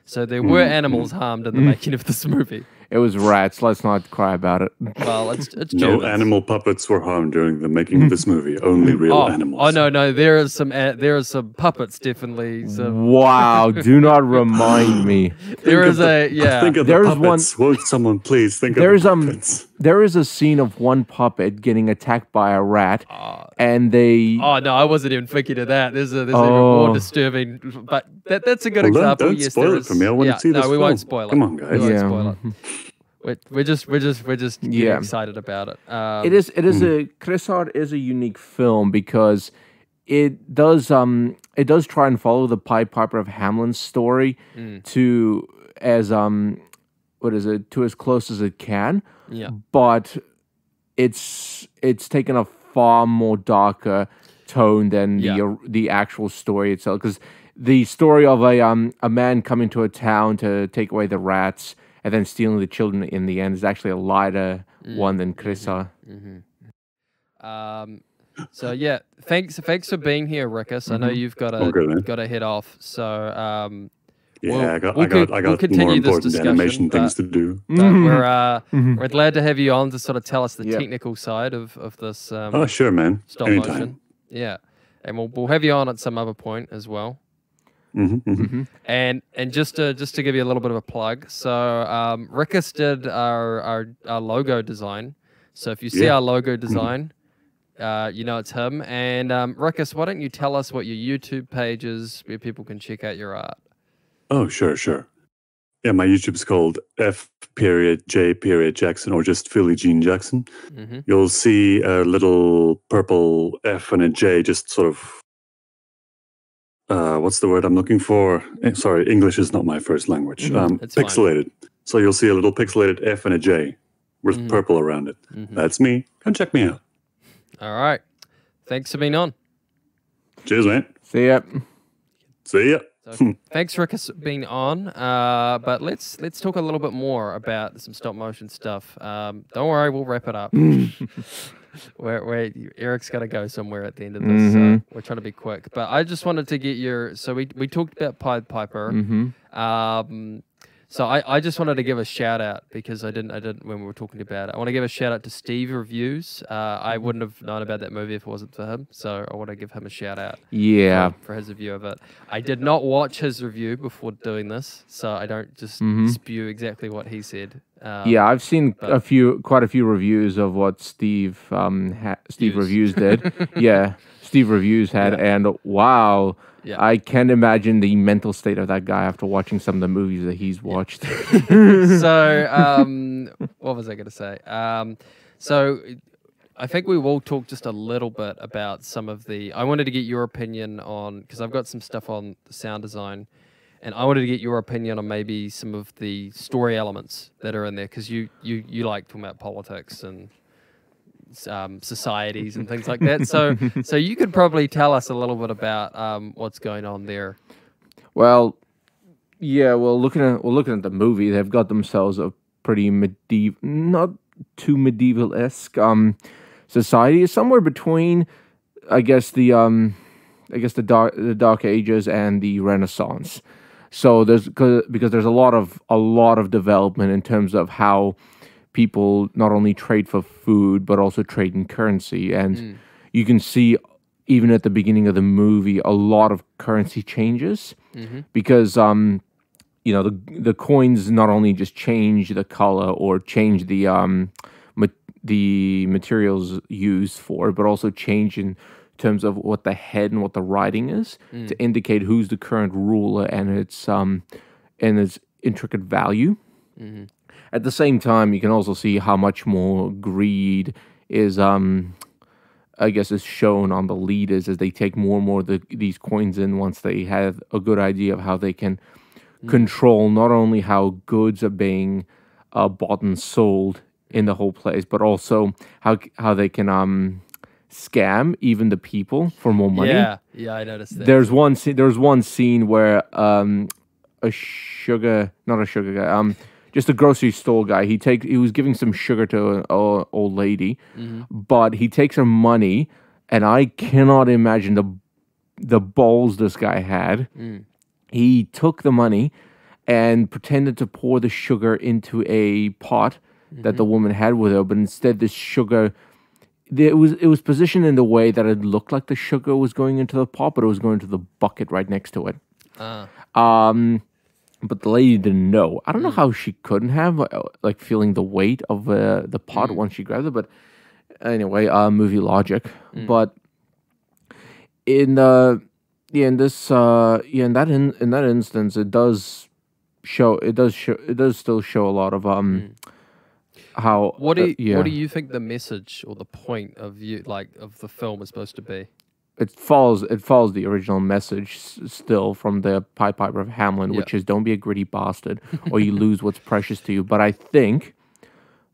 [SPEAKER 3] So there were animals harmed in the making of this movie.
[SPEAKER 1] It was rats let's not cry about it
[SPEAKER 3] Well, it's it's
[SPEAKER 2] No
[SPEAKER 3] Germans.
[SPEAKER 2] animal puppets were harmed during the making of this movie. Only [LAUGHS] real
[SPEAKER 3] Oh,
[SPEAKER 2] animals.
[SPEAKER 3] oh no no there is some There are some puppets definitely some
[SPEAKER 1] wow do not [LAUGHS] remind me
[SPEAKER 3] there
[SPEAKER 2] Think
[SPEAKER 3] is
[SPEAKER 2] of
[SPEAKER 3] a yeah
[SPEAKER 2] Think of
[SPEAKER 1] There
[SPEAKER 2] the
[SPEAKER 1] is one-
[SPEAKER 2] puppets. Won't someone please think
[SPEAKER 1] There's,
[SPEAKER 2] of the
[SPEAKER 1] um,
[SPEAKER 2] puppets?
[SPEAKER 1] There is a scene of one puppet getting attacked by a rat
[SPEAKER 3] Oh,
[SPEAKER 1] and they
[SPEAKER 3] Oh no, I wasn't even thinking of that. There's a there's even more
[SPEAKER 1] Oh.
[SPEAKER 3] disturbing, but that, that's a good
[SPEAKER 2] Well, don't,
[SPEAKER 3] example.
[SPEAKER 2] don't
[SPEAKER 3] yes,
[SPEAKER 2] spoil it for
[SPEAKER 3] is-
[SPEAKER 2] me. I want
[SPEAKER 3] yeah,
[SPEAKER 2] to see
[SPEAKER 3] no,
[SPEAKER 2] this
[SPEAKER 3] we
[SPEAKER 2] film.
[SPEAKER 3] won't spoil it.
[SPEAKER 2] Come on,
[SPEAKER 3] We
[SPEAKER 2] guys.
[SPEAKER 3] won't
[SPEAKER 1] Yeah.
[SPEAKER 3] spoil it. [LAUGHS] We're, we're just we're just we're just
[SPEAKER 1] Yeah.
[SPEAKER 3] excited about it. Um,
[SPEAKER 1] it is it is a Krysař is a unique film because it does um it does try and follow the Pied Piper of Hamelin story
[SPEAKER 3] Mm.
[SPEAKER 1] to as um what is it to as close as it can
[SPEAKER 3] Yeah,
[SPEAKER 1] but it's it's taken a far more darker tone than the
[SPEAKER 3] Yeah.
[SPEAKER 1] uh, the actual story itself because the story of a um a man coming to a town to take away the rats and then stealing the children in the end is actually a lighter
[SPEAKER 3] Mm.
[SPEAKER 1] one than Krysař.
[SPEAKER 3] Um, so yeah, thanks thanks for being here, Rickus. I know
[SPEAKER 1] Mm-hmm.
[SPEAKER 3] you've got to
[SPEAKER 2] good, man.
[SPEAKER 3] got to head off. So um,
[SPEAKER 2] Yeah,
[SPEAKER 3] We'll-
[SPEAKER 2] I got,
[SPEAKER 3] we'll
[SPEAKER 2] I got,
[SPEAKER 3] con-
[SPEAKER 2] I
[SPEAKER 3] we'll continue
[SPEAKER 2] more important
[SPEAKER 3] discussion,
[SPEAKER 2] animation things to do.
[SPEAKER 1] Mm-hmm.
[SPEAKER 3] we're uh, we're glad to have you on to sort of tell us the
[SPEAKER 1] Yep.
[SPEAKER 3] technical side of of this um,
[SPEAKER 2] Oh, sure, man.
[SPEAKER 3] stop
[SPEAKER 2] Anytime.
[SPEAKER 3] motion. Yeah, and we'll we'll have you on at some other point as well.
[SPEAKER 2] hmm hmm
[SPEAKER 1] Mhm.
[SPEAKER 3] And and just to just to give you a little bit of a plug, so um, Rickus did our, our our logo design. So if you see
[SPEAKER 2] Yeah.
[SPEAKER 3] our logo design, uh, you know it's him. And um, Rickus, why don't you tell us what your YouTube page is, where people can check out your art?
[SPEAKER 2] Oh, sure, sure. Yeah, my YouTube's called F period J period Jackson or just Filly Jean Jackson.
[SPEAKER 3] hmm
[SPEAKER 2] You'll see a little purple F and a J just sort of. Uh, what's the word I'm looking for? Eh, Sorry, English is not my first language.
[SPEAKER 1] Mhm,
[SPEAKER 2] Um,
[SPEAKER 3] it's fine.
[SPEAKER 2] pixelated. So you'll see a little pixelated F and a J with
[SPEAKER 3] Mhm.
[SPEAKER 2] purple around it.
[SPEAKER 3] hmm
[SPEAKER 2] That's me. Come check me out.
[SPEAKER 3] All right. Thanks for being on.
[SPEAKER 2] Cheers, man.
[SPEAKER 1] See ya.
[SPEAKER 2] See ya.
[SPEAKER 3] So thanks, Rickus, for being on. Uh, but let's let's talk a little bit more about some stop motion stuff. Um, don't worry, we'll wrap it up. [LAUGHS] where, where Erik's got to go somewhere at the end of this. So
[SPEAKER 1] Mhm.
[SPEAKER 3] we're trying to be quick. But I just wanted to get your. So we we talked about Pied Piper.
[SPEAKER 1] Mm-hmm.
[SPEAKER 3] Um, so I, I just wanted to give a shout out because I didn't I didn't when we were talking about it. I want to give a shout out to Steve Reviews. Uh, I
[SPEAKER 1] Mm-hmm.
[SPEAKER 3] wouldn't have known about that movie if it wasn't for him. So I want to give him a shout out
[SPEAKER 1] Yeah.
[SPEAKER 3] for, for his review of it. I did not watch his review before doing this, so I don't just
[SPEAKER 1] Mhm.
[SPEAKER 3] spew exactly what he said. Um,
[SPEAKER 1] yeah, I've seen a few, quite a few reviews of what Steve, um, ha- Steve
[SPEAKER 3] reviews
[SPEAKER 1] did. [LAUGHS] yeah, Steve reviews had, and wow,
[SPEAKER 3] Yeah.
[SPEAKER 1] I can't imagine the mental state of that guy after watching some of the movies that he's watched. [LAUGHS] [LAUGHS]
[SPEAKER 3] so um, what was I going to say? Um, so I think we will talk just a little bit about some of the. I wanted to get your opinion on because I've got some stuff on the sound design, and I wanted to get your opinion on maybe some of the story elements that are in there because you you you like talking about politics and. Um, societies and things like that. So, [LAUGHS] so you could probably tell us a little bit about um, what's going on there.
[SPEAKER 1] Well, yeah. Well, looking at well, looking at the movie, they've got themselves a pretty medieval, not too medieval esque um society. It's somewhere between, I guess the um, I guess the dark the Dark Ages and the Renaissance. So there's 'cause- because there's a lot of a lot of development in terms of how people not only trade for food but also trade in currency, and
[SPEAKER 3] Mm.
[SPEAKER 1] you can see even at the beginning of the movie a lot of currency changes
[SPEAKER 3] Mm-hmm.
[SPEAKER 1] because um you know the the coins not only just change the color or change the um ma- the materials used for it, but also change in terms of what the head and what the writing is to indicate who's the current ruler and its um and its intricate value. At the same time, you can also see how much more greed is um I guess is shown on the leaders as they take more and more of the, these coins in once they have a good idea of how they can control not only how goods are being uh, bought and sold in the whole place, but also how how they can um scam even the people for more money.
[SPEAKER 3] Yeah, yeah, I noticed that.
[SPEAKER 1] There's one scene. There's one scene where um a sugar, not a sugar guy, um just a grocery store guy. He take he was giving some sugar to an o- old lady, but he takes her money, and I cannot imagine the the balls this guy had. He took the money and pretended to pour the sugar into a pot that the woman had with her, but instead the sugar it was it was positioned in the way that it looked like the sugar was going into the pot, but it was going into the bucket right next to it.
[SPEAKER 3] Ah.
[SPEAKER 1] Um, but the lady didn't know. I don't know how she couldn't have uh, like feeling the weight of uh, the pot once she grabbed it. But anyway, uh, movie logic. But in the yeah, in this uh, yeah, in that in, in that instance, it does show it does show it does still show a lot of um how
[SPEAKER 3] What do
[SPEAKER 1] uh,
[SPEAKER 3] you,
[SPEAKER 1] yeah.
[SPEAKER 3] what do you think the message or the point of you like of the film is supposed to be?
[SPEAKER 1] It follows it follows the original message s- still from the Pied Piper of Hamelin,
[SPEAKER 3] Yeah.
[SPEAKER 1] which is don't be a gritty bastard or you lose what's precious to you. But I think,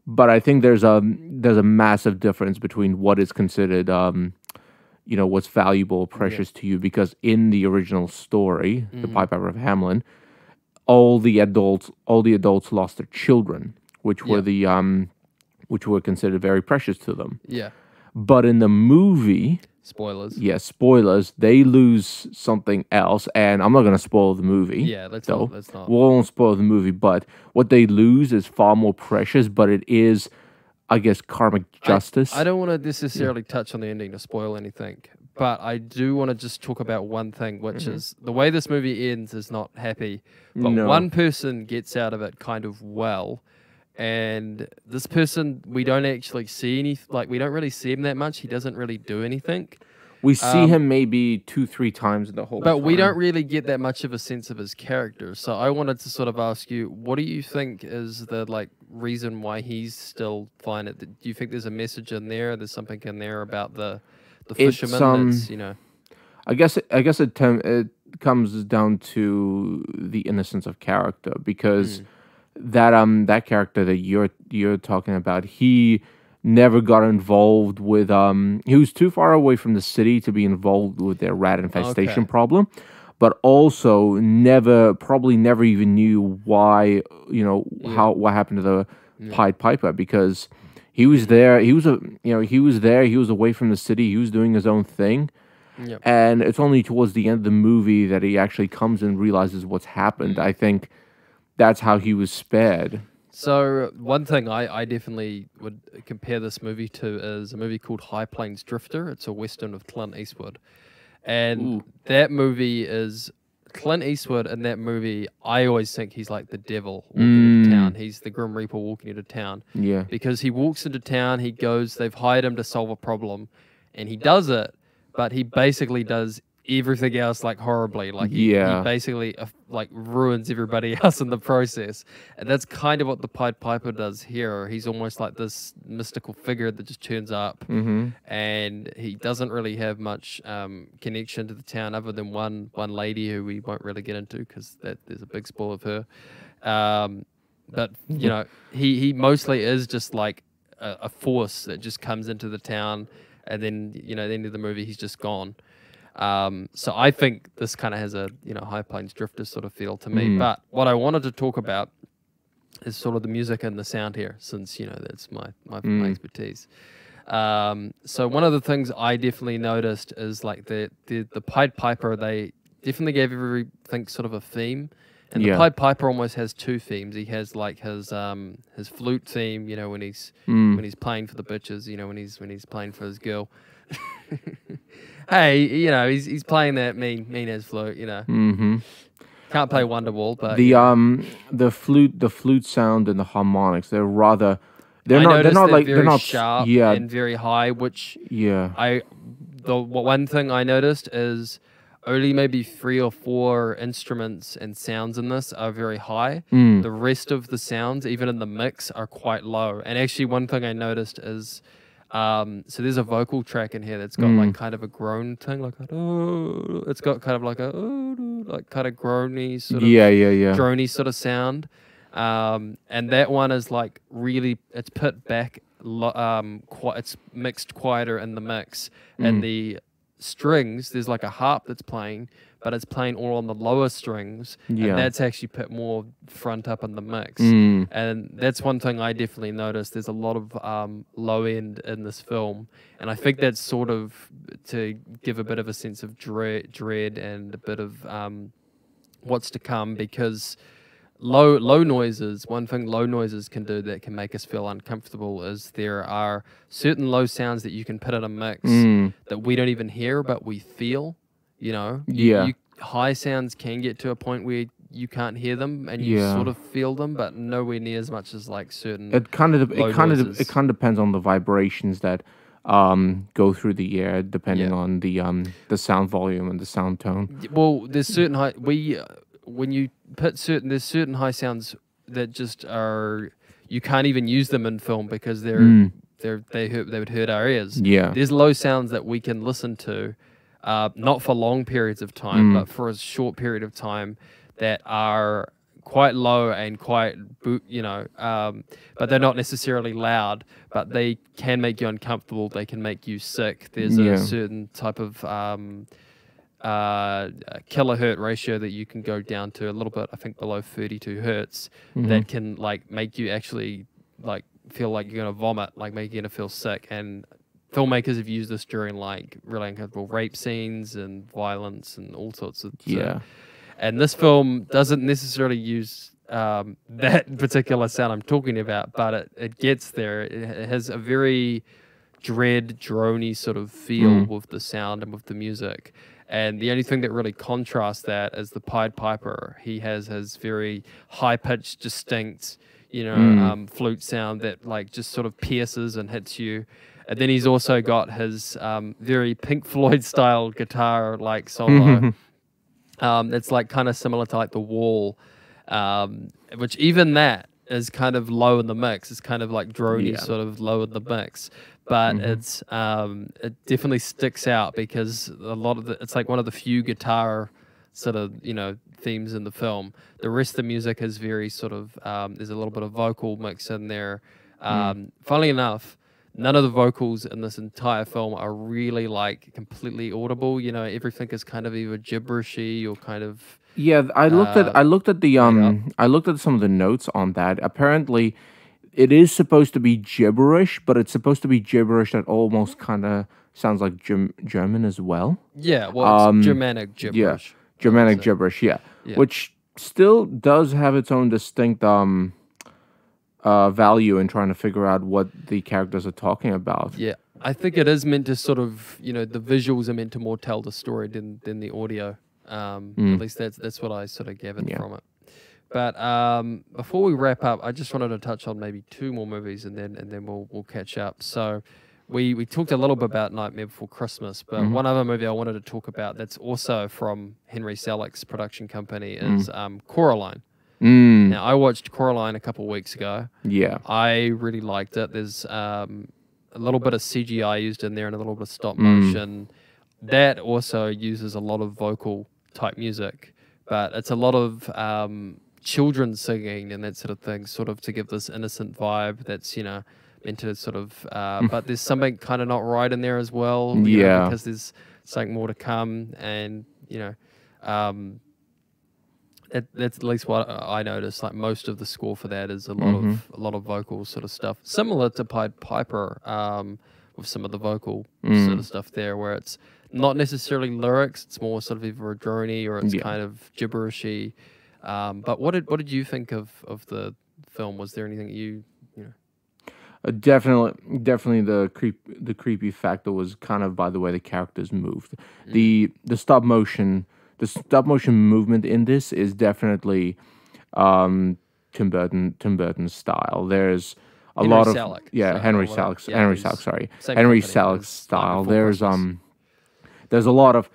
[SPEAKER 1] but I think there's a there's a massive difference between what is considered, um, you know, what's valuable, precious to you, because in the original story, the
[SPEAKER 3] Mm.
[SPEAKER 1] Pied Piper of Hamelin, all the adults all the adults lost their children, which were
[SPEAKER 3] Yeah.
[SPEAKER 1] the um, which were considered very precious to them.
[SPEAKER 3] Yeah.
[SPEAKER 1] But in the movie,
[SPEAKER 3] Spoilers.
[SPEAKER 1] yes, spoilers, they lose something else, and I'm not gonna spoil the movie.
[SPEAKER 3] Yeah, let's
[SPEAKER 1] though.
[SPEAKER 3] not. Let's not.
[SPEAKER 1] We won't spoil the movie, but what they lose is far more precious, but it is, I guess, karmic justice.
[SPEAKER 3] I don't want to necessarily touch on the ending to spoil anything, but I do want to just talk about one thing, which mm-hmm. is the way this movie ends is not happy, but
[SPEAKER 1] No.
[SPEAKER 3] one person gets out of it kind of well. And this person, we don't actually see any, like, we don't really see him that much. He doesn't really do anything.
[SPEAKER 1] we see
[SPEAKER 3] um,
[SPEAKER 1] him maybe two, three times in the whole.
[SPEAKER 3] But we don't really get that much of a sense of his character. So I wanted to sort of ask you, what do you think is the like reason why he's still fine? At the, do you think there's a message in there? There's something in there about the the fisherman
[SPEAKER 1] um,
[SPEAKER 3] that's you know.
[SPEAKER 1] I guess. It, I guess it, tem- it comes down to the innocence of character because that um that character that you're you're talking about, he never got involved with um he was too far away from the city to be involved with their rat infestation
[SPEAKER 3] Okay.
[SPEAKER 1] problem but also never probably never even knew why you know how what happened to the pied piper because he was there he was a you know he was there he was away from the city he was doing his own thing.
[SPEAKER 3] Yep.
[SPEAKER 1] and it's only towards the end of the movie that he actually comes and realizes what's happened. I think that's how he was spared
[SPEAKER 3] So one thing I, I definitely would compare this movie to is a movie called High Plains Drifter. It's a western of Clint Eastwood, and
[SPEAKER 1] Ooh.
[SPEAKER 3] that movie is Clint Eastwood. In that movie, I always think he's like the devil walking into
[SPEAKER 1] Mm.
[SPEAKER 3] town. He's the Grim Reaper walking into town
[SPEAKER 1] yeah
[SPEAKER 3] because he walks into town. He goes. They've hired him to solve a problem, and he does it. But he basically does everything else like horribly. Like he,
[SPEAKER 1] Yeah.
[SPEAKER 3] he basically uh, like ruins everybody [LAUGHS] else in the process. And that's kind of what the Pied Piper does here. He's almost like this mystical figure that just turns up,
[SPEAKER 1] mm-hmm
[SPEAKER 3] and he doesn't really have much um, connection to the town other than one one lady who we won't really get into because that there's a big spoil of her. Um, but you know, he he mostly is just like a, a force that just comes into the town, and then you know, at the end of the movie, he's just gone. Um, so I think this kind of has a you know High Plains Drifter sort of feel to me.
[SPEAKER 1] Mm.
[SPEAKER 3] But what I wanted to talk about is sort of the music and the sound here, since you know that's my my, my
[SPEAKER 1] Mm.
[SPEAKER 3] expertise. Um, so one of the things I definitely noticed is like the the the Pied Piper. They definitely gave everything sort of a theme, And
[SPEAKER 1] Yeah.
[SPEAKER 3] the Pied Piper almost has two themes. He has like his um his flute theme, you know, when he's
[SPEAKER 1] Mm.
[SPEAKER 3] when he's playing for the bitches, you know, when he's when he's playing for his girl. [LAUGHS] hey, you know, he's he's playing that mean mean as flute, you know.
[SPEAKER 1] Mm-hmm.
[SPEAKER 3] Can't play Wonderwall, but
[SPEAKER 1] the um the flute the flute sound and the harmonics they're rather they're
[SPEAKER 3] I
[SPEAKER 1] not they're not like
[SPEAKER 3] very
[SPEAKER 1] they're not
[SPEAKER 3] sharp
[SPEAKER 1] yeah
[SPEAKER 3] and very high, which
[SPEAKER 1] yeah
[SPEAKER 3] I the one thing I noticed is only maybe three or four instruments and sounds in this are very high.
[SPEAKER 1] Mm.
[SPEAKER 3] The rest of the sounds, even in the mix, are quite low. And actually, one thing I noticed is, um, so there's a vocal track in here that's got like
[SPEAKER 1] Mm.
[SPEAKER 3] kind of a groan thing, like oh, it's got kind of like a oh, like kind of groany sort of
[SPEAKER 1] yeah yeah yeah
[SPEAKER 3] drony sort of sound. Um, and that one is like really, it's put back, um, qui- it's mixed quieter in the mix.
[SPEAKER 1] Mm.
[SPEAKER 3] And the strings, there's like a harp that's playing, but it's playing all on the lower strings.
[SPEAKER 1] Yeah.
[SPEAKER 3] And that's actually put more front up in the mix.
[SPEAKER 1] Mm.
[SPEAKER 3] And that's one thing I definitely noticed. There's a lot of um, low end in this film, and I think that's sort of to give a bit of a sense of dread, dread and a bit of um, what's to come. Because low low noises, one thing low noises can do that can make us feel uncomfortable is there are certain low sounds that you can put in a mix
[SPEAKER 1] Mm.
[SPEAKER 3] that we don't even hear, but we feel. You know,
[SPEAKER 1] Yeah.
[SPEAKER 3] you, high sounds can get to a point where you can't hear them and you
[SPEAKER 1] Yeah.
[SPEAKER 3] sort of feel them, but nowhere near as much as like certain.
[SPEAKER 1] it kind of it kind of
[SPEAKER 3] noises.
[SPEAKER 1] it kind of depends on the vibrations that um go through the air depending
[SPEAKER 3] Yeah.
[SPEAKER 1] on the um the sound volume and the sound tone
[SPEAKER 3] well, there's certain high. We uh, when you put certain there's certain high sounds that just are you can't even use them in film because they're
[SPEAKER 1] Mm.
[SPEAKER 3] they're they hurt they would hurt our ears.
[SPEAKER 1] yeah
[SPEAKER 3] There's low sounds that we can listen to, uh, not for long periods of time,
[SPEAKER 1] Mm.
[SPEAKER 3] but for a short period of time, that are quite low and quite, you know, um, but they're not necessarily loud, but they can make you uncomfortable. They can make you sick. There's
[SPEAKER 1] Yeah.
[SPEAKER 3] a certain type of um, uh, kilohertz ratio that you can go down to a little bit, I think below 32 hertz,
[SPEAKER 1] Mm-hmm.
[SPEAKER 3] that can like make you actually like feel like you're gonna vomit, like make you gonna feel sick. And filmmakers have used this during like really uncomfortable rape scenes and violence and all sorts of
[SPEAKER 1] yeah
[SPEAKER 3] and this film doesn't necessarily use um, [LAUGHS] that particular sound I'm talking about, but it, it gets there. It, it has a very dread, drony sort of feel
[SPEAKER 1] Mm.
[SPEAKER 3] with the sound and with the music. And the only thing that really contrasts that is the Pied Piper. He has his very high pitched, distinct, you know,
[SPEAKER 1] Mm.
[SPEAKER 3] um, flute sound that like just sort of pierces and hits you. And then he's also got his um, very Pink Floyd [LAUGHS] style guitar like solo [LAUGHS] um, that's like kind of similar to like the wall, um, which even that is kind of low in the mix. It's kind of like drony,
[SPEAKER 1] Yeah.
[SPEAKER 3] sort of low in the mix, but
[SPEAKER 1] Mhm.
[SPEAKER 3] it's um, it definitely sticks out because a lot of the it's like one of the few guitar sort of you know themes in the film. The rest of the music is very sort of um, there's a little bit of vocal mix in there. Um, Funnily enough, none of the vocals in this entire film are really like completely audible. You know, everything is kind of either gibberishy or kind of
[SPEAKER 1] Yeah, I looked
[SPEAKER 3] Uh,
[SPEAKER 1] at I looked at the
[SPEAKER 3] up.
[SPEAKER 1] um I looked at some of the notes on that. Apparently, it is supposed to be gibberish, but it's supposed to be gibberish that almost kind of sounds like Germ- German as well.
[SPEAKER 3] yeah, well, it's
[SPEAKER 1] Um,
[SPEAKER 3] Germanic gibberish.
[SPEAKER 1] Yeah,
[SPEAKER 3] Germanic
[SPEAKER 1] gibberish, yeah.
[SPEAKER 3] Yeah.
[SPEAKER 1] which still does have its own distinct um uh value in trying to figure out what the characters are talking about.
[SPEAKER 3] Yeah, I think it is meant to sort of, you know, the visuals are meant to more tell the story than than the audio. Um,
[SPEAKER 1] Mm.
[SPEAKER 3] At least that's that's what I sort of gathered
[SPEAKER 1] Yeah.
[SPEAKER 3] from it. But um, before we wrap up, I just wanted to touch on maybe two more movies, and then and then we'll we'll catch up. So. We, we talked a little bit about Nightmare Before Christmas, but
[SPEAKER 1] Mhm.
[SPEAKER 3] one other movie I wanted to talk about that's also from Henry Selick's production company is um, Coraline.
[SPEAKER 1] Mm,
[SPEAKER 3] Now, I watched Coraline a couple of weeks ago.
[SPEAKER 1] yeah.
[SPEAKER 3] I really liked it. There's um, a little bit of CGI used in there and a little bit of stop
[SPEAKER 1] Mm.
[SPEAKER 3] motion. That also uses a lot of vocal type music, but it's a lot of um, children singing and that sort of thing, sort of to give this innocent vibe that's, you know, meant to sort of, uh, but there's something kind of not right in there as well. you know,
[SPEAKER 1] Yeah.
[SPEAKER 3] because there's something more to come and, you know, um, it, that's at least what I noticed. Like most of the score for that is a lot
[SPEAKER 1] Mhm.
[SPEAKER 3] of a lot of vocal sort of stuff, similar to Pied Piper, um, with some of the vocal sort
[SPEAKER 1] Mm.
[SPEAKER 3] of stuff there, where it's not necessarily lyrics. It's more sort of either a drony or it's
[SPEAKER 1] Yeah.
[SPEAKER 3] kind of gibberishy. Um, but what did what did you think of of the film? Was there anything you you know?
[SPEAKER 1] Uh, definitely, definitely the creep, the creepy factor was kind of by the way the characters moved.
[SPEAKER 3] Mm.
[SPEAKER 1] The the stop motion, the stop motion movement in this is definitely um, Tim Burton, Tim Burton style. There's a
[SPEAKER 3] Henry
[SPEAKER 1] lot of
[SPEAKER 3] Selick,
[SPEAKER 1] yeah,
[SPEAKER 3] so
[SPEAKER 1] Henry Selick,
[SPEAKER 3] yeah,
[SPEAKER 1] Henry Selick, sorry, Henry Selick style. There's um, there's a lot of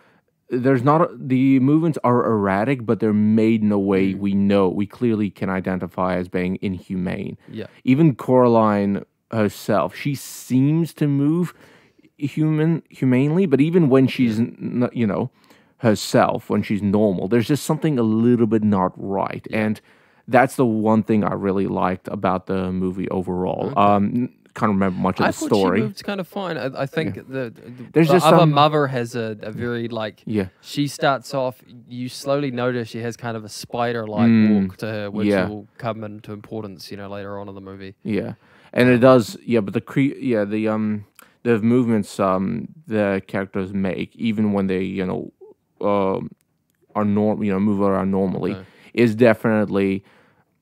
[SPEAKER 1] there's not the movements are erratic, but they're made in a way
[SPEAKER 3] Mm.
[SPEAKER 1] we know we clearly can identify as being inhumane
[SPEAKER 3] Yeah.
[SPEAKER 1] even Coraline herself, she seems to move human humanely, but even when she's n- you know herself, when she's normal, there's just something a little bit not right, and that's the one thing I really liked about the movie overall. Um, can't remember much of
[SPEAKER 3] I
[SPEAKER 1] the
[SPEAKER 3] thought
[SPEAKER 1] story.
[SPEAKER 3] she moved kind of fine. I, I think the, the
[SPEAKER 1] There's
[SPEAKER 3] the
[SPEAKER 1] just
[SPEAKER 3] other
[SPEAKER 1] some-
[SPEAKER 3] mother has a, a very like
[SPEAKER 1] yeah,
[SPEAKER 3] she starts off. You slowly notice she has kind of a spider like
[SPEAKER 1] Mm,
[SPEAKER 3] walk to her, which
[SPEAKER 1] yeah.
[SPEAKER 3] will come into importance, you know, later on in the movie.
[SPEAKER 1] yeah, and it does. Yeah, but the cre- yeah the um the movements um the characters make, even when they you know um are norm you know move around normally.
[SPEAKER 3] Okay.
[SPEAKER 1] is definitely,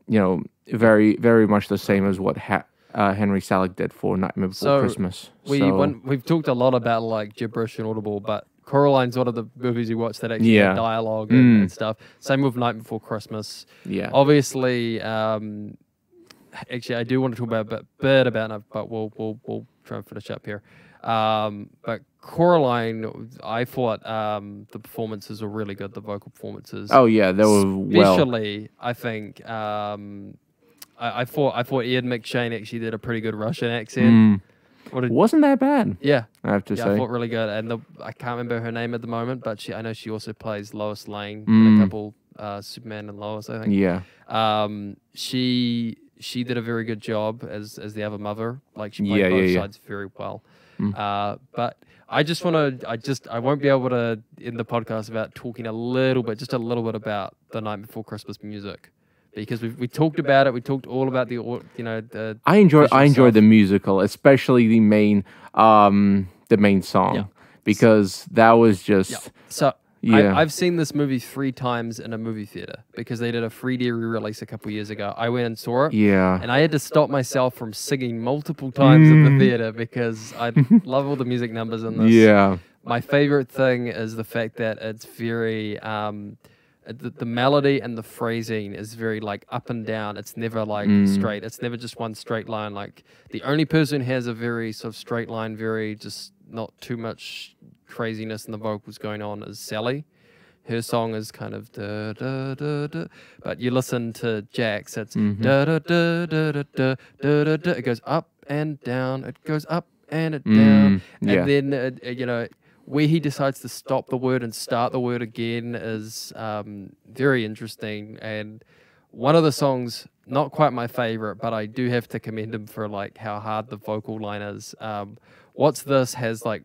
[SPEAKER 1] you know, very very much the same as what ha- uh, Henry Selick did for Nightmare Before
[SPEAKER 3] So,
[SPEAKER 1] Christmas.
[SPEAKER 3] We
[SPEAKER 1] so,
[SPEAKER 3] when, we've talked a lot about like gibberish and audible, but Coraline's one of the movies we watched that actually
[SPEAKER 1] Yeah.
[SPEAKER 3] had dialogue and,
[SPEAKER 1] Mm.
[SPEAKER 3] and stuff. Same with Night Before Christmas.
[SPEAKER 1] yeah,
[SPEAKER 3] Obviously, um, actually, I do want to talk about a bit, bit about it, but we'll we'll we'll try and finish up here. Um, but Coraline, I thought um, the performances were really good. The vocal performances.
[SPEAKER 1] oh yeah, they were well.
[SPEAKER 3] Especially, I think um, I, I thought I thought Ian McShane actually did a pretty good Russian accent.
[SPEAKER 1] Mm,
[SPEAKER 3] What did,
[SPEAKER 1] wasn't that bad,
[SPEAKER 3] yeah,
[SPEAKER 1] I have to
[SPEAKER 3] yeah, I
[SPEAKER 1] say.
[SPEAKER 3] thought really good. And the I can't remember her name at the moment, but she I know she also plays Lois Lane in
[SPEAKER 1] Mm.
[SPEAKER 3] a couple uh, Superman and Lois. I think.
[SPEAKER 1] yeah,
[SPEAKER 3] Um, she she did a very good job as as the other mother. Like she played
[SPEAKER 1] Yeah,
[SPEAKER 3] both
[SPEAKER 1] yeah.
[SPEAKER 3] sides very well.
[SPEAKER 1] Mm.
[SPEAKER 3] Uh, but I just want to. I just I won't be able to in the podcast about talking a little bit, just a little bit about the night before Christmas music, because we we talked about it. We talked all about the you know the
[SPEAKER 1] I enjoy I enjoy
[SPEAKER 3] stuff.
[SPEAKER 1] the musical, especially the main um the main song
[SPEAKER 3] Yeah.
[SPEAKER 1] because that was just
[SPEAKER 3] yeah. So
[SPEAKER 1] yeah
[SPEAKER 3] I, I've seen this movie three times in a movie theater because they did a 3D re-release a couple years ago. I went and saw it.
[SPEAKER 1] yeah
[SPEAKER 3] And I had to stop myself from singing multiple times in the
[SPEAKER 1] Mm.
[SPEAKER 3] theater because I [LAUGHS] love all the music numbers in this.
[SPEAKER 1] yeah
[SPEAKER 3] My favorite thing is the fact that it's very um the, the melody and the phrasing is very like up and down. It's never like
[SPEAKER 1] Mm.
[SPEAKER 3] straight. It's never just one straight line. Like the only person who has a very sort of straight line, very just not too much craziness and the vocals going on is Sally. Her song is kind of da da da da, but you listen to Jack's, it's da, da da da da da da da It goes up and down. It goes up and it
[SPEAKER 1] mm, down, yeah.
[SPEAKER 3] and then uh, you know where he decides to stop the word and start the word again is um, very interesting. And one of the songs, not quite my favorite, but I do have to commend him for like how hard the vocal line is. Um, What's this has like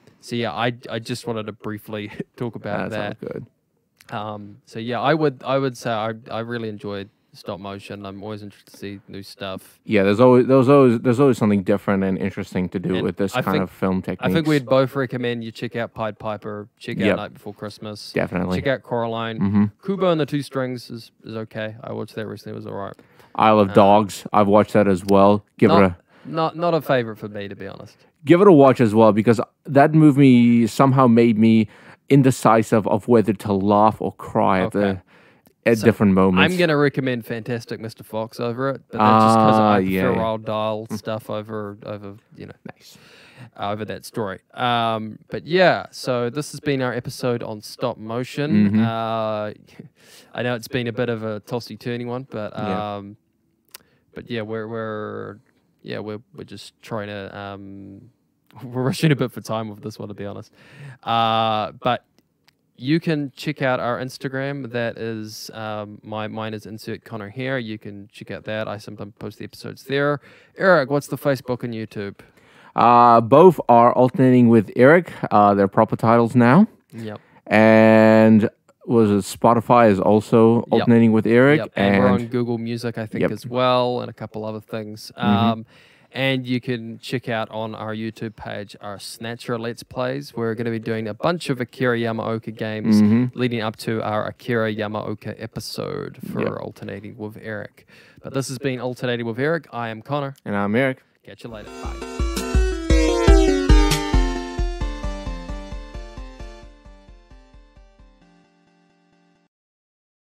[SPEAKER 3] um so yeah i i just wanted to briefly [LAUGHS] talk about
[SPEAKER 1] that sounds
[SPEAKER 3] that.
[SPEAKER 1] good.
[SPEAKER 3] Um so yeah i would i would say i i really enjoyed stop motion. I'm always interested to see new stuff.
[SPEAKER 1] Yeah there's always there's always there's always something different and interesting to do
[SPEAKER 3] And
[SPEAKER 1] with this
[SPEAKER 3] I
[SPEAKER 1] kind
[SPEAKER 3] think-
[SPEAKER 1] of film technique
[SPEAKER 3] i think we'd both recommend you check out pied piper check out
[SPEAKER 1] Yep.
[SPEAKER 3] night before christmas.
[SPEAKER 1] Definitely.
[SPEAKER 3] Check out coraline.
[SPEAKER 1] Hmm
[SPEAKER 3] Kubo and the Two Strings is, is okay. I watched that recently. It was all right.
[SPEAKER 1] Isle of
[SPEAKER 3] Uh,
[SPEAKER 1] Dogs. I've watched that as well. Give it a
[SPEAKER 3] not not a favorite for me, to be honest.
[SPEAKER 1] Give it a watch as well because that movie somehow made me indecisive of whether to laugh or cry at the at
[SPEAKER 3] So,
[SPEAKER 1] different moments.
[SPEAKER 3] I'm going to recommend Fantastic Mr. Fox over it, but that's just because
[SPEAKER 1] Ah,
[SPEAKER 3] I
[SPEAKER 1] yeah,
[SPEAKER 3] prefer
[SPEAKER 1] yeah.
[SPEAKER 3] Roald Dahl stuff over over you know
[SPEAKER 1] nice.
[SPEAKER 3] over that story. Um, but yeah, so this has been our episode on stop motion.
[SPEAKER 1] Mhm.
[SPEAKER 3] Uh, [LAUGHS] I know it's been a bit of a tossy turny one, but
[SPEAKER 1] Yeah.
[SPEAKER 3] um, but yeah, we're we're yeah we're we're just trying to um, [LAUGHS] we're rushing a bit for time with this one to be honest. Uh, but you can check out our Instagram. That is um, my mine is insert Connor here. You can check out that. I sometimes post the episodes there. Erik, what's the Facebook and YouTube?
[SPEAKER 1] Uh, both are alternating with Erik. Uh, they're proper titles now.
[SPEAKER 3] Yep.
[SPEAKER 1] And was it Spotify is also
[SPEAKER 3] Yep.
[SPEAKER 1] alternating with Erik.
[SPEAKER 3] Yep. And, we're on Google Music, I think,
[SPEAKER 1] Yep.
[SPEAKER 3] As well, and a couple other things. Um, and you can check out on our YouTube page our Snatcher Let's Plays. We're going to be doing a bunch of Akira Yamaoka games
[SPEAKER 1] Mhm.
[SPEAKER 3] leading up to our Akira Yamaoka episode for
[SPEAKER 1] Yep.
[SPEAKER 3] Alternating with Erik. But this has been Alternating with Erik. I am Connor.
[SPEAKER 1] and I'm Erik.
[SPEAKER 3] Catch you later. Bye.